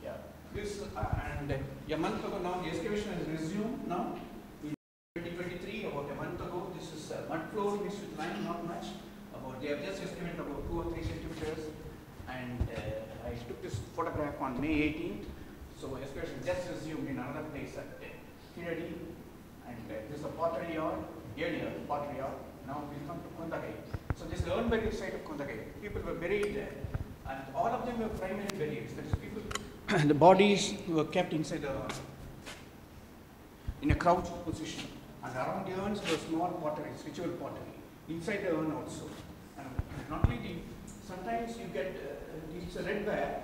Yeah. This, uh, and a month ago now, the excavation has resumed now. In 2023, about a month ago, this is uh, mud floor mixed with lime, not much. About, they have just excavated about two or three centimeters. And uh, I took this photograph on May 18th. So excavation just resumed in another place at uh. And uh, this is a pottery yard, earlier pottery yard. Now we come to Kondagai. So this is the urn burial site of Kondagai. People were buried there. And all of them were primary burials. That is people, (coughs) the bodies were kept inside the in a crouched position. And around the urns were small potteries, ritual pottery. Inside the urn also. And not only the, sometimes you get, uh, it's a red ware,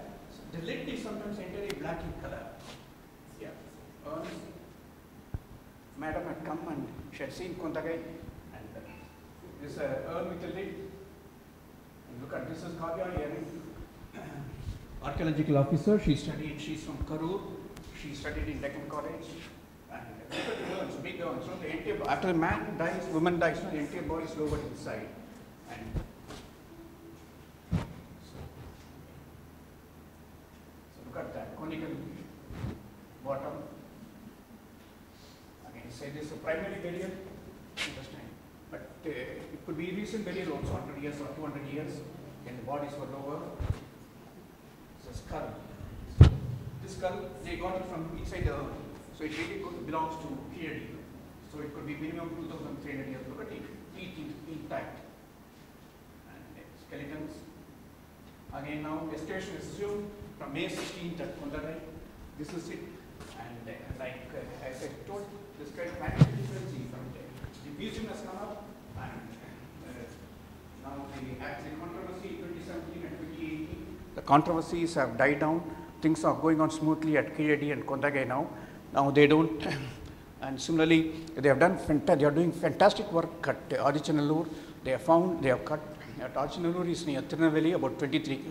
the lid is sometimes entirely black in color. Yeah. Urns. Madam had come and she had seen Kondagai and uh, this uh, urn with a lid. And look at this is Kavya archaeological officer. She studied, she's from Karur. She studied in Deccan College. And urns, big urns. So after a man dies, woman dies, so the entire body is lowered inside. And look at that conical bottom. Again, say this is a primary burial, interesting. But uh, it could be recent burial also, 100 years or 200 years, when the bodies were lower. A skull. This skull, they got it from inside the earth. So it really belongs to Keezhadi. So it could be minimum 2,300 years. It, teeth intact. And skeletons. Again now, excavation is resumed from May 16th at Kondagai. This is it. And uh, like uh, as I told, this kind of magnetic frequency from the, the museum has come up and uh, now the actual controversy 2017 and 2018. The controversies have died down. Things are going on smoothly at Keezhadi and Kondagai now. Now they don't. (coughs) And similarly, they have done they are doing fantastic work at uh. They have found, they have cut, at Adichanallur is near Tirunelveli, about 23,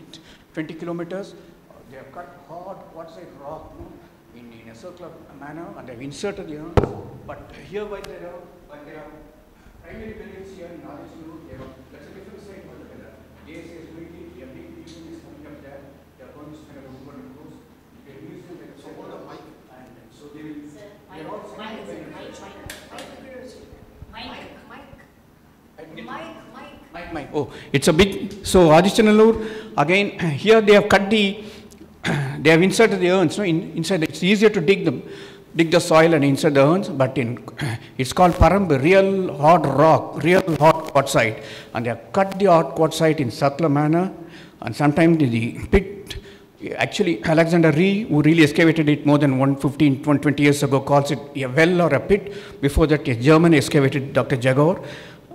20 kilometers. They have cut hard, it, rock, in, in a circular manner, and they have inserted the urns. But here, while they are, while they are primary burials here in Adichanallur, they have, that's a different site altogether. ASI is doing it, the big people is coming up there, they are going to spend a good course. They use them, they So hold the mic. and so they will, Sir, they are all mic, saying mic, very mic, mic, mic, mic, I Mike, Mike. Oh, it's a big. So Adichanallur again. (clears throat) Here they have cut the. (clears throat) They have inserted the urns. No, in, inside it's easier to dig them. dig the soil and insert the urns, but in, (clears throat) it's called Parambu, real hard rock, real hot quartzite. And they have cut the hard quartzite in circular manner, and sometimes the pit, actually Alexander Rea, who really excavated it more than 115, 120 years ago, calls it a well or a pit. Before that, a German excavated Dr. Jagor,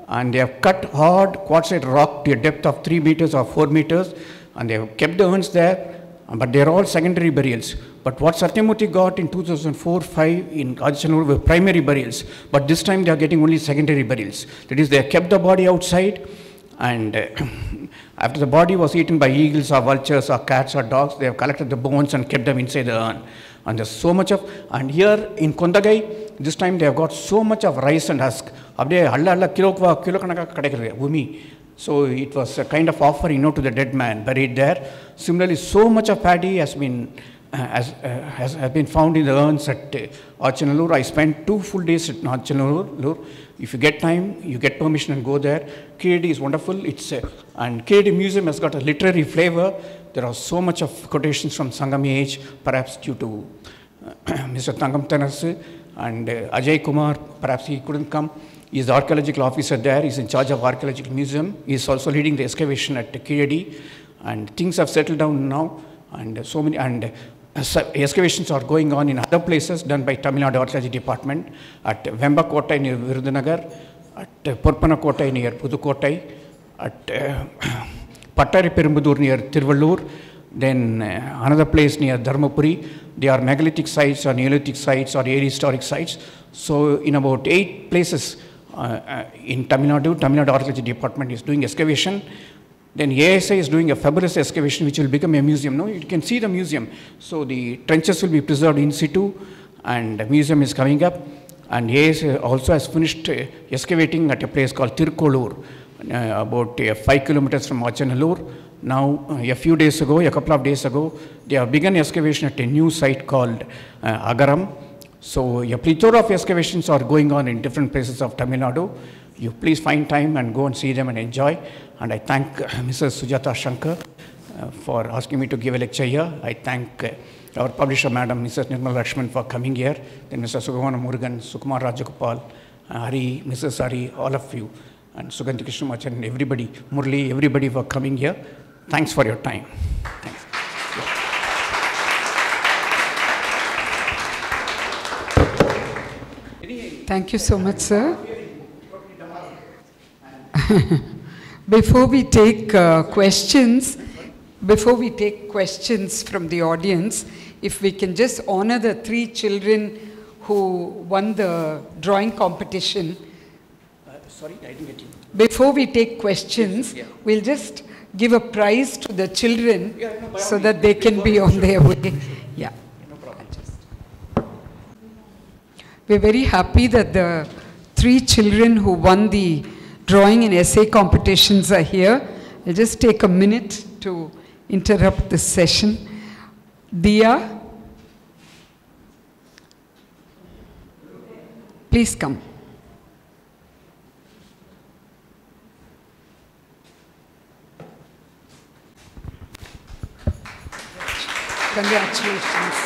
and they have cut hard quartzite rock to a depth of 3 meters or 4 meters, and they have kept the urns there, but they're all secondary burials. But what Satyamurthy got in 2004-5 in Ajachanur were primary burials. But this time they are getting only secondary burials. That is, they have kept the body outside, and (clears throat) after the body was eaten by eagles or vultures or cats or dogs, they have collected the bones and kept them inside the urn. And there's so much of, and here in Kondagai, this time they have got so much of rice and husk. அப்படியே அல்ல அல்ல kilo kilo கணக்காக கிடைக்கிறது பூமி so it was a kind of offering, you know, to the dead man buried there. Similarly, so much of paddy has been uh, has, uh, has, has been found in the urns at uh, Adichanallur. I spent two full days at Adichanallur. If you get time, you get permission and go there. KD is wonderful. It's uh, and KD Museum has got a literary flavor. There are so much of quotations from Sangam age, perhaps due to uh, Mr. Thangam Thennarasu and uh, Ajay Kumar. Perhaps he couldn't come. He's the archaeological officer there. He's in charge of archaeological museum. He's also leading the excavation at Keezhadi. And things have settled down now. And so many, and excavations are going on in other places done by Tamil Nadu Archaeology Department at Vembakottai near Virudhunagar, at uh, Porpanaikottai near Pudukottai, at (clears throat) uh, Pattarai Perumbudur near Tiruvallur, then uh, another place near Dharmapuri. They are megalithic sites or Neolithic sites or prehistoric sites. So in about eight places uh, uh, in Tamil Nadu, Tamil Nadu Archaeology Department is doing excavation. Then ASI is doing a fabulous excavation which will become a museum. No, you can see the museum. So the trenches will be preserved in situ and the museum is coming up. And ASI also has finished uh, excavating at a place called Thirukolur, uh, about uh, five kilometers from Achanallur. Now, uh, a few days ago, a couple of days ago, they have begun excavation at a new site called uh, Agaram. So a plethora of excavations are going on in different places of Tamil Nadu. You please find time and go and see them and enjoy. And I thank uh, (laughs) Mrs. Sujata Shankar uh, for asking me to give a lecture here. I thank uh, our publisher, Madam Mrs. Nirmala Lakshman, for coming here. Then Mr. Sugavana Murugan, Sukumar Rajagopal, uh, Hari, Mrs. Hari, all of you, and Sugandhi Krishnamachan, and everybody, Murli, everybody for coming here. Thanks for your time. Thanks. Thank you so much, sir. (laughs) before we take uh, questions, before we take questions from the audience, if we can just honor the three children who won the drawing competition. Uh, sorry, I didn't get you. Before we take questions, Yeah. we'll just give a prize to the children Yeah, no, so that they can be on their way. (laughs) Yeah. No problem. We're very happy that the three children who won the drawing and essay competitions are here. I'll just take a minute to interrupt this session. Dia, please come. Congratulations.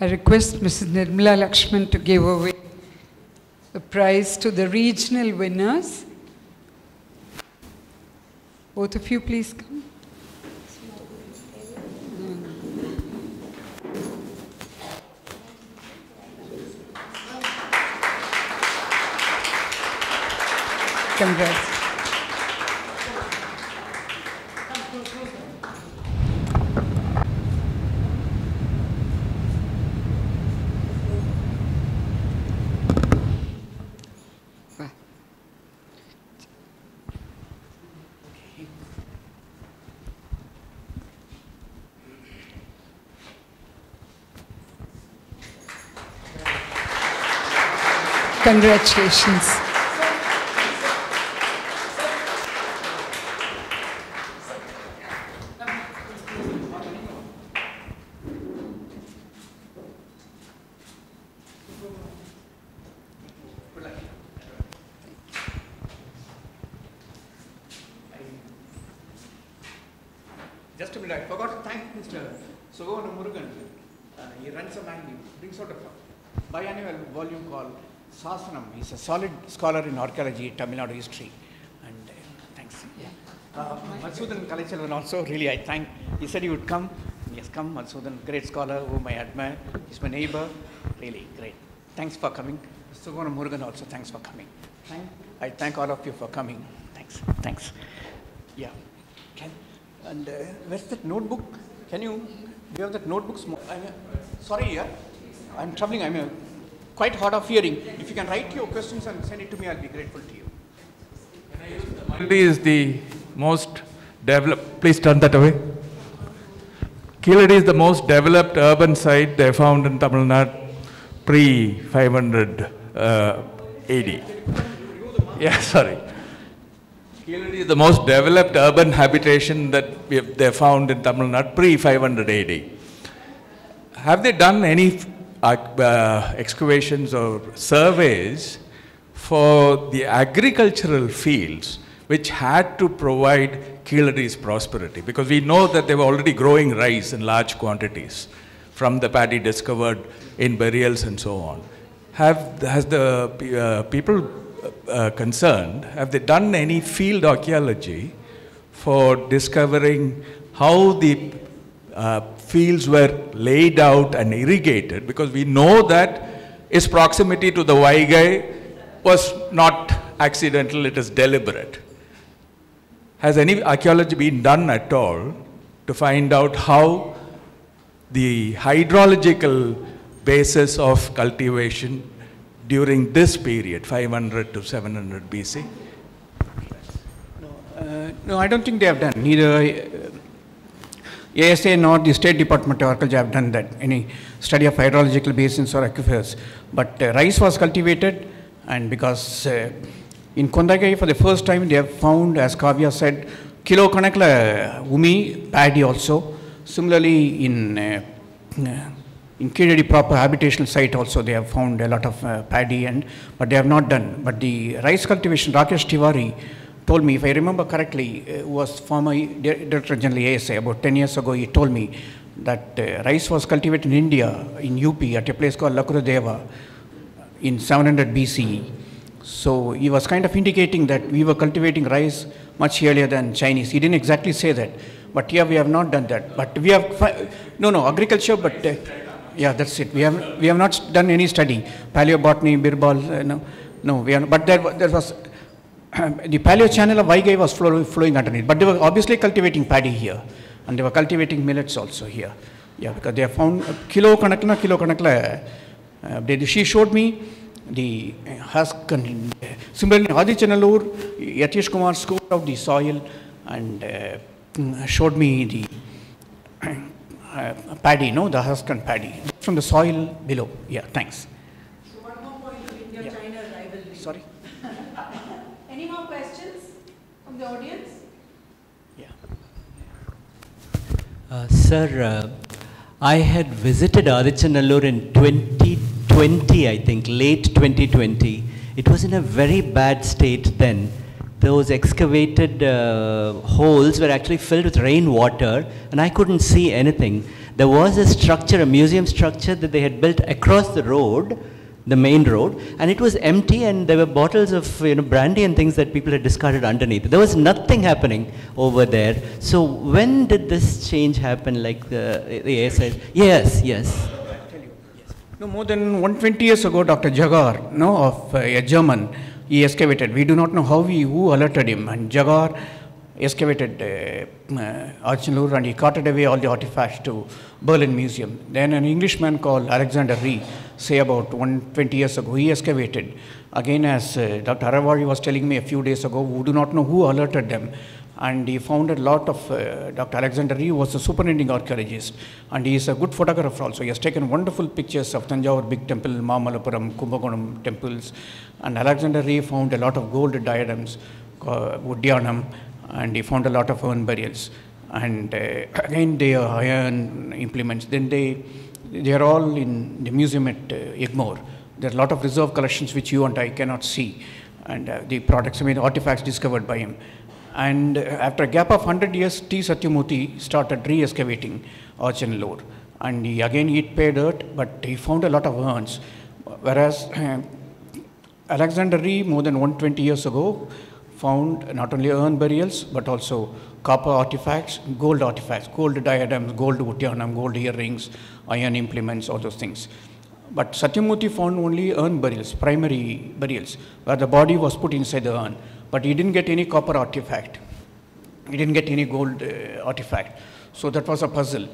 I request Mrs. Nirmala Lakshman to give away the prize to the regional winners. Both of you, please come. Congrats. Congratulations. Just a minute, I forgot to thank Mr. Sugavana Murugan. Uh, he runs a magazine, brings out a biannual volume called He's a solid scholar in archaeology, Tamil Nadu history. And uh, thanks. Yeah. Uh, Madhusudan Kalaichelvan also, really, I thank. He said he would come. He has come. Madhusudan, great scholar whom I admire. He's my neighbor. Really great. Thanks for coming. Sugavana Murugan also, thanks for coming. Thank, I thank all of you for coming. Thanks. Thanks. Yeah. Can, and uh, where's that notebook? Can you, do you have that notebook? I'm, sorry, yeah. I'm traveling. I'm uh, quite hard of hearing. If you can write your questions and send it to me, I'll be grateful to you. Keezhadi is the most developed, please turn that away. Keezhadi is the most developed urban site they found in Tamil Nadu pre 500 uh, AD. Yeah, (laughs) sorry. Keezhadi is the most developed urban habitation that have, they found in Tamil Nadu pre 500 AD. Have they done any uh, excavations or surveys for the agricultural fields which had to provide Keezhadi's prosperity? Because we know that they were already growing rice in large quantities from the paddy discovered in burials and so on. Have, has the uh, people uh, concerned, have they done any field archaeology for discovering how the uh, fields were laid out and irrigated because we know that its proximity to the Vaigai was not accidental, it is deliberate. Has any archaeology been done at all to find out how the hydrological basis of cultivation during this period, 500 to 700 BC? Uh, no, I don't think they have done. Neither uh, ASI nor the State Department of Archaeology have done that, any study of hydrological basins or aquifers. But uh, rice was cultivated, and because uh, in Kondagai for the first time they have found, as Kavya said, kilo kanakla umi paddy also. Similarly, in uh, uh, in Keezhadi proper habitational site also they have found a lot of uh, paddy and but they have not done. But the rice cultivation, Rakesh Tiwari told me, if I remember correctly, uh, was former Director General ASI about 10 years ago. He told me that uh, rice was cultivated in India, in UP, at a place called Lahuradewa in 700 BCE. So he was kind of indicating that we were cultivating rice much earlier than Chinese. He didn't exactly say that, but here we have not done that. But we have no, no agriculture, but uh, yeah, that's it. We have we have not done any study paleobotany, Birbal. Uh, no, no, we are. But there there was the paleo channel of Vaigai was flow, flowing underneath. But they were obviously cultivating paddy here, and they were cultivating millets also here. Yeah, because they have found uh, kilo kanakla, kilo kanakla. Uh, they, she showed me the uh, husk and uh, similarly Adichanallur, Yatish Kumar scooped out the soil and uh, mm, showed me the uh, paddy, no, the husk and paddy from the soil below. Yeah, thanks. So one more point of India-China rivalry. Sorry. Any more questions from the audience? Yeah. Uh, sir, uh, I had visited Adichanallur in 2020, I think, late 2020. It was in a very bad state then. Those excavated uh, holes were actually filled with rainwater, and I couldn't see anything. There was a structure, a museum structure that they had built across the road, the main road, and it was empty, and there were bottles of you know brandy and things that people had discarded underneath. There was nothing happening over there. So when did this change happen? Like the the ASI? Yes, yes. No, more than 120 years ago, Dr. Jagor, no, of uh, a German, he excavated. We do not know how he, who alerted him, and Jagor excavated uh, uh, and he carted away all the artifacts to Berlin Museum. Then an Englishman called Alexander Rea, say about 120 years ago, he excavated. Again, as uh, Dr. Aravari was telling me a few days ago, we do not know who alerted them. And he found a lot of, uh, Dr. Alexander Rea was a superintending archaeologist, and he is a good photographer also. He has taken wonderful pictures of Tanjavur Big Temple, Mamalapuram, Kumbakonam temples, and Alexander Rea found a lot of gold diadems, uh, Udyanam, and he found a lot of urn burials. And uh, again, they are iron implements. Then they, they are all in the museum at uh, Egmore. There are a lot of reserve collections which you and I cannot see, and uh, the products, I mean, artifacts discovered by him. And uh, after a gap of 100 years, T. Satyamurthy started re-excavating Adichanallur. And he, again, he paid dirt, but he found a lot of urns. Whereas uh, Alexander Rea, more than 120 years ago, found not only urn burials, but also copper artifacts, gold artifacts, gold diadems, gold utyanam, gold earrings, iron implements, all those things. But Satyamurthy found only urn burials, primary burials, where the body was put inside the urn. But he didn't get any copper artifact. He didn't get any gold uh, artifact. So that was a puzzle.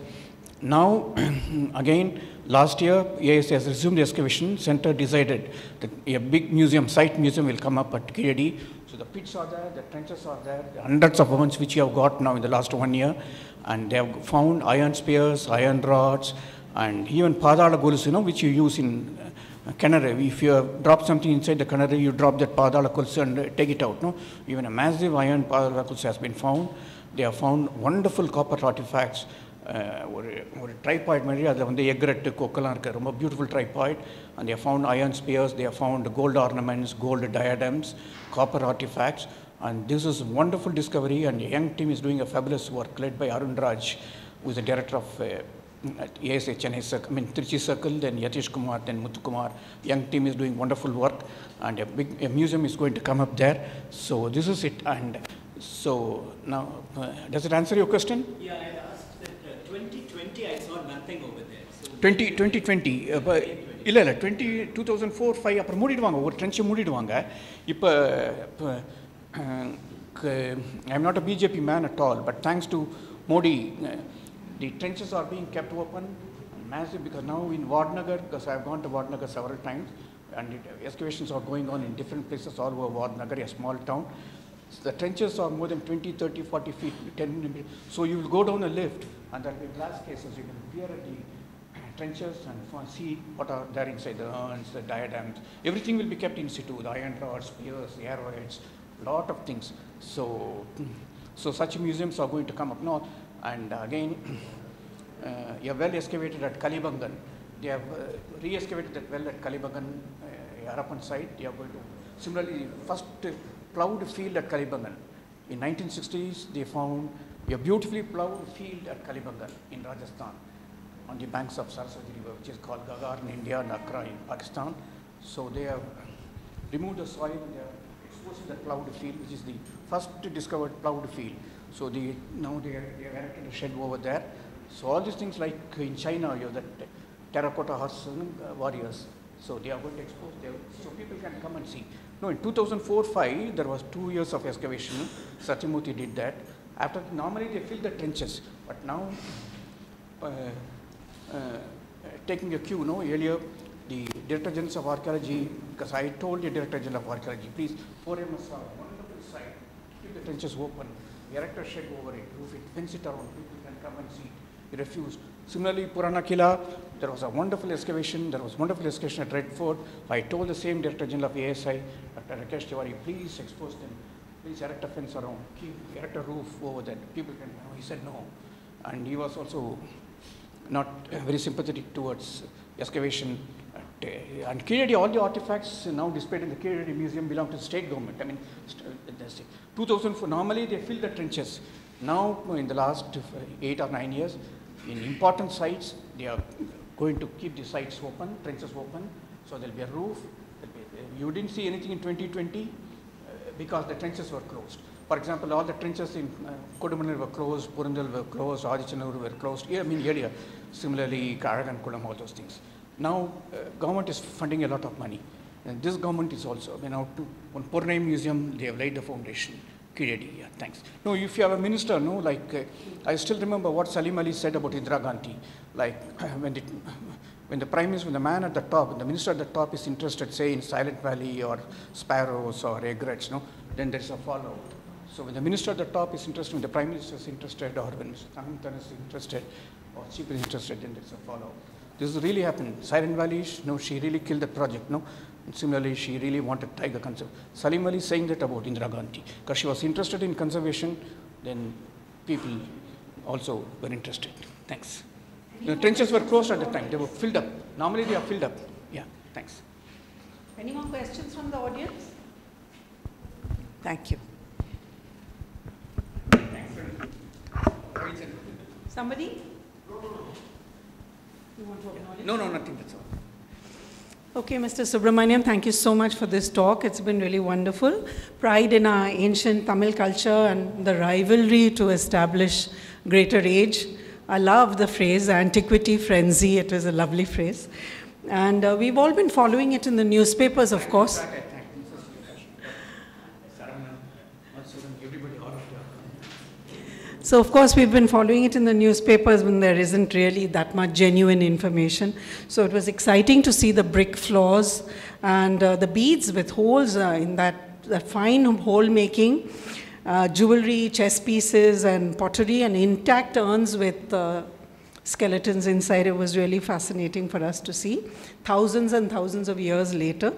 Now, (clears throat) again, last year, ASI has resumed the excavation. Center decided that a big museum, site museum will come up at Keezhadi. So the pits are there, the trenches are there, the hundreds of urns which you have got now in the last one year. And they have found iron spears, iron rods, and even padala golus, you know, which you use in uh, canary. If you drop something inside the canary, you drop that padala golus and uh, take it out. No, even a massive iron padala golus has been found. They have found wonderful copper artifacts. ஒரு ஒரு ட்ரைபாய்ட் மாதிரி அதில் வந்து எக்ரெட்டு கொக்கெல்லாம் இருக்குது ரொம்ப beautiful tripod and there found iron spears there found gold ornaments gold diadems copper artefacts and this is wonderful discovery and young team is doing a fabulous work led by Arunraj who's the director of uh, ASI Chennai Circle, I mean Trichy Circle, then Yatish Kumar, then Muthukumar. Young team is doing wonderful work, and a big museum is going to come up there. So this is it, and so now uh, does it answer your question? 2020 I saw nothing over there. So 20 2020 அப்போ இல்லை இல்லை twenty two thousand four five அப்புறம் மூடிடுவாங்க ஒரு ட்ரென்ச்சை மூடிடுவாங்க இப்போ இப்போ I am not a BJP man at all but thanks to Modi the trenches are being kept open massive because now in Vadnagar, because I've gone to Vadnagar several times, and it, excavations are going on in different places all over Vadnagar, a small town. The trenches are more than 20, 30, 40 feet, 10 meters. So you will go down a lift, and there will be glass cases. You can peer at the trenches and see what are there inside the urns, the diadems. Everything will be kept in situ, the iron rods, spears, arrowheads, lot of things. So, so such museums are going to come up north. And again, (clears throat) uh, a well excavated at Kalibangan. They have uh, re-excavated that well at Kalibangan, uh, Harappan site. They are going to, similarly, first plowed field at Kalibangan. In 1960s, they found a beautifully plowed field at Kalibangan in Rajasthan on the banks of Saraswati River, which is called Ghaggar in India and Hakra in Pakistan. So they have removed the soil and they are exposing the plowed field, which is the first discovered plowed field. So they, now they, are, they have erected a shed over there. So all these things like in China, you have that terracotta horse uh, warriors. So they are going to expose them, so people can come and see. No, in 2004-5, there was two years of excavation. Satyamurthy did that. After, normally they fill the trenches, but now uh, uh, taking a cue, no, earlier, the Director General of Archaeology, because I told the Director General of Archaeology, please, 4MSR, wonderful site, keep the trenches open, erect a shed over it, roof it, fence it around, people can come and see. He refused. Similarly, Purana Kila, there was a wonderful excavation, there was wonderful excavation at Red Fort. I told the same Director General of ASI, Dr. Rakesh Tiwari, please expose them, please erect a fence around, keep, erect a roof over that, people can, he said no. And he was also not very sympathetic towards excavation. At, uh, and Keezhadi, all the artifacts now displayed in the Keezhadi Museum belong to the state government. I mean, uh, the state. 2004, normally they fill the trenches. Now, in the last uh, eight or nine years, in important sites, they are going to keep the sites open, trenches open, so there'll be a roof. be- uh, You didn't see anything in 2020 uh, because the trenches were closed. For example, all the trenches in uh, Kodumanal were closed, Porundal were closed, Adichanallur were closed, I mean earlier, similarly Karagan, Kulam, all those things. Now, uh, government is funding a lot of money. And this government is also, I mean, now to, on Museum, they have laid the foundation. Keezhadi, yeah, thanks. No, if you have a minister, no, like, uh, I still remember what Salim Ali said about Indira Gandhi, like, (clears throat) when the, (clears throat) when the prime minister, when the man at the top, the minister at the top is interested, say, in Silent Valley or sparrows or egrets, no, then there is a fallout. So when the minister at the top is interested, when the prime minister is interested, or when Mr. Thangantan is interested, or chief is interested, then there's a fallout. This really happened. Silent Valley, no, she really killed the project, no? And similarly, she really wanted tiger conservation. Salim Ali is saying that about Indira Gandhi, because she was interested in conservation, then people also were interested. Thanks. The trenches were closed at the time, they were filled up. Normally they are filled up. Yeah, thanks. Any more questions from the audience? Thank you. Somebody? No, no, nothing, that's all. Okay, Mr. Subramanian, thank you so much for this talk. It's been really wonderful. Pride in our ancient Tamil culture and the rivalry to establish greater age. I love the phrase antiquity frenzy. It is a lovely phrase. And uh, we've all been following it in the newspapers, of course. So, of course, we've been following it in the newspapers when there isn't really that much genuine information. So, it was exciting to see the brick floors and uh, the beads with holes uh, in that, that fine hole making, uh, jewelry, chess pieces, and pottery, and intact urns with uh, skeletons inside. It was really fascinating for us to see, thousands and thousands of years later.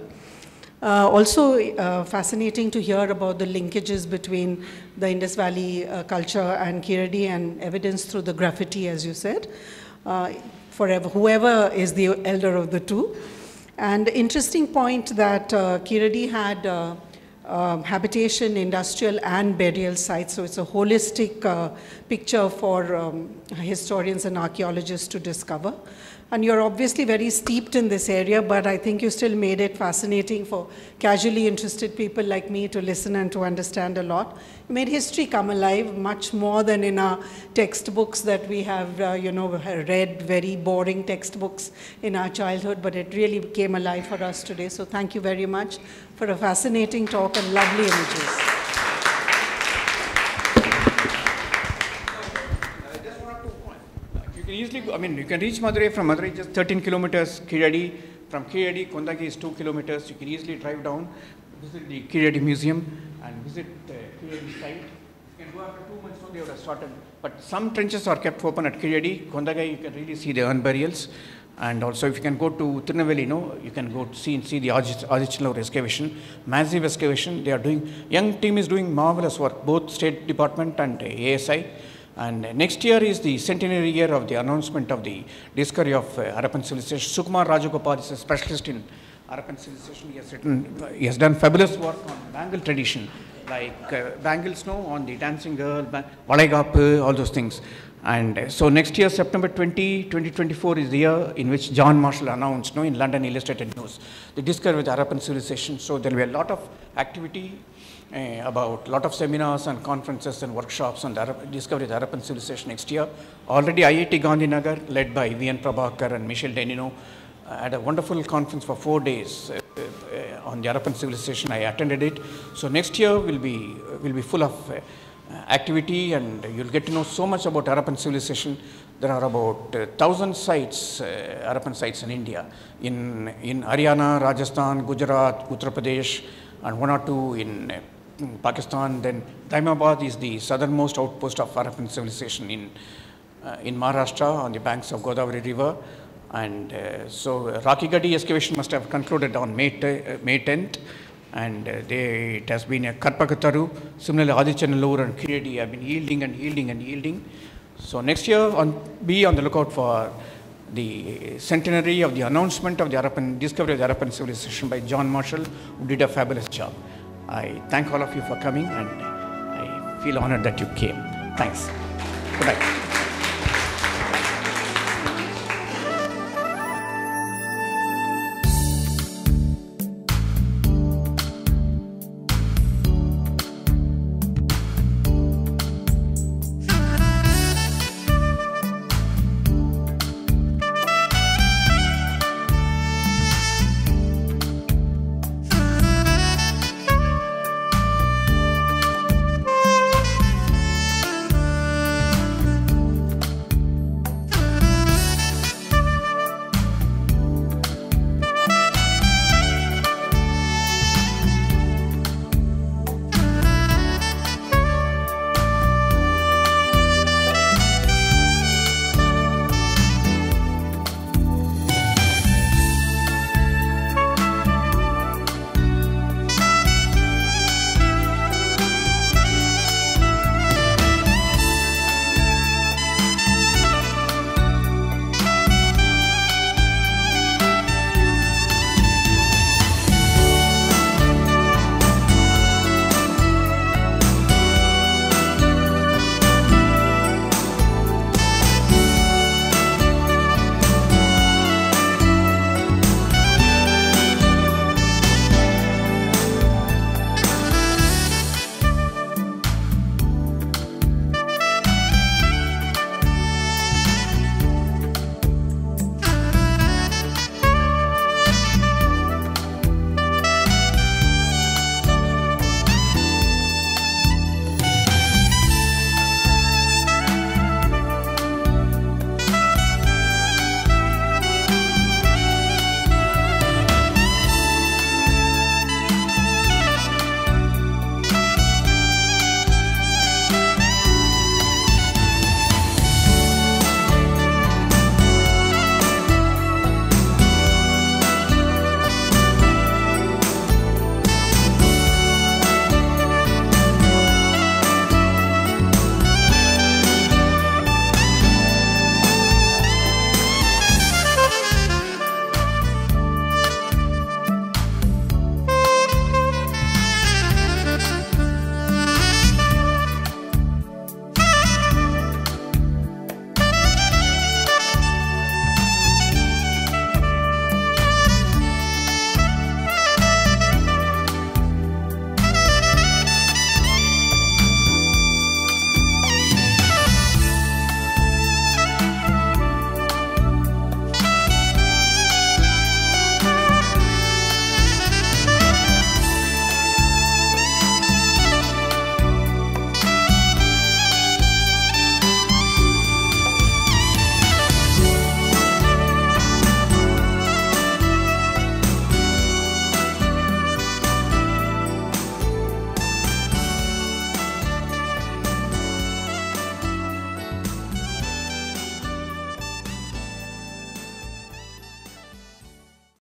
Uh, also uh, fascinating to hear about the linkages between the Indus Valley uh, culture and Keezhadi and evidence through the graffiti, as you said, uh, forever, whoever is the elder of the two. And interesting point that uh, Keezhadi had uh, um, habitation, industrial, and burial sites. So it's a holistic uh, picture for um, historians and archaeologists to discover. And you're obviously very steeped in this area, but I think you still made it fascinating for casually interested people like me to listen and to understand a lot. You made history come alive much more than in our textbooks that we have, uh, you know, read very boring textbooks in our childhood, but it really came alive for us today. So thank you very much for a fascinating talk and lovely images. You I mean, you can reach Madurai from Madurai just 13 kilometers, Keezhadi. From Keezhadi, Kondagai is 2 kilometers. You can easily drive down, visit the Keezhadi Museum and visit the Keezhadi site. You can go after two months, no, they would have started. But some trenches are kept open at Keezhadi. Kondagai, you can really see the urn burials. And also, if you can go to Tirunelveli, no, you can go to see and see the Adichanallur excavation, massive excavation. They are doing, young team is doing marvelous work, both State Department and ASI. And next year is the centenary year of the announcement of the discovery of uh, Harappan civilization. Sukumar Rajagopal is a specialist in Harappan civilization. He has written, he has done fabulous work on Bengal tradition, like uh, bangles, no, on the dancing girl, Valaigapu, all those things. And uh, so next year, September 20, 2024 is the year in which John Marshall announced, no, in London Illustrated News, the discovery of the Harappan civilization. So there will be a lot of activity about a lot of seminars and conferences and workshops on the Arab, discovery of the Harappan civilization next year. Already IIT Gandhinagar, led by V.N. Prabhakar and Michel Danino, uh, had a wonderful conference for four days uh, uh, on the Harappan civilization. I attended it. So next year will be, will be full of uh, activity and you'll get to know so much about Harappan civilization. There are about uh, thousand sites, uh, Harappan sites in India, in, in Haryana, Rajasthan, Gujarat, Uttar Pradesh, and one or two in uh, Pakistan. Then Daimabad is the southernmost outpost of Harappan civilization in, uh, in Maharashtra on the banks of Godavari River. And uh, so Rakhigarhi excavation must have concluded on May, uh, May 10th. And uh, they, it has been a Karpakataru. Similarly, Adichanallur and Keezhadi have been yielding and yielding and yielding. So next year, on, be on the lookout for the centenary of the announcement of the Harappan, discovery of the Harappan civilization by John Marshall, who did a fabulous job. I thank all of you for coming and I feel honored that you came. Thanks. Good night.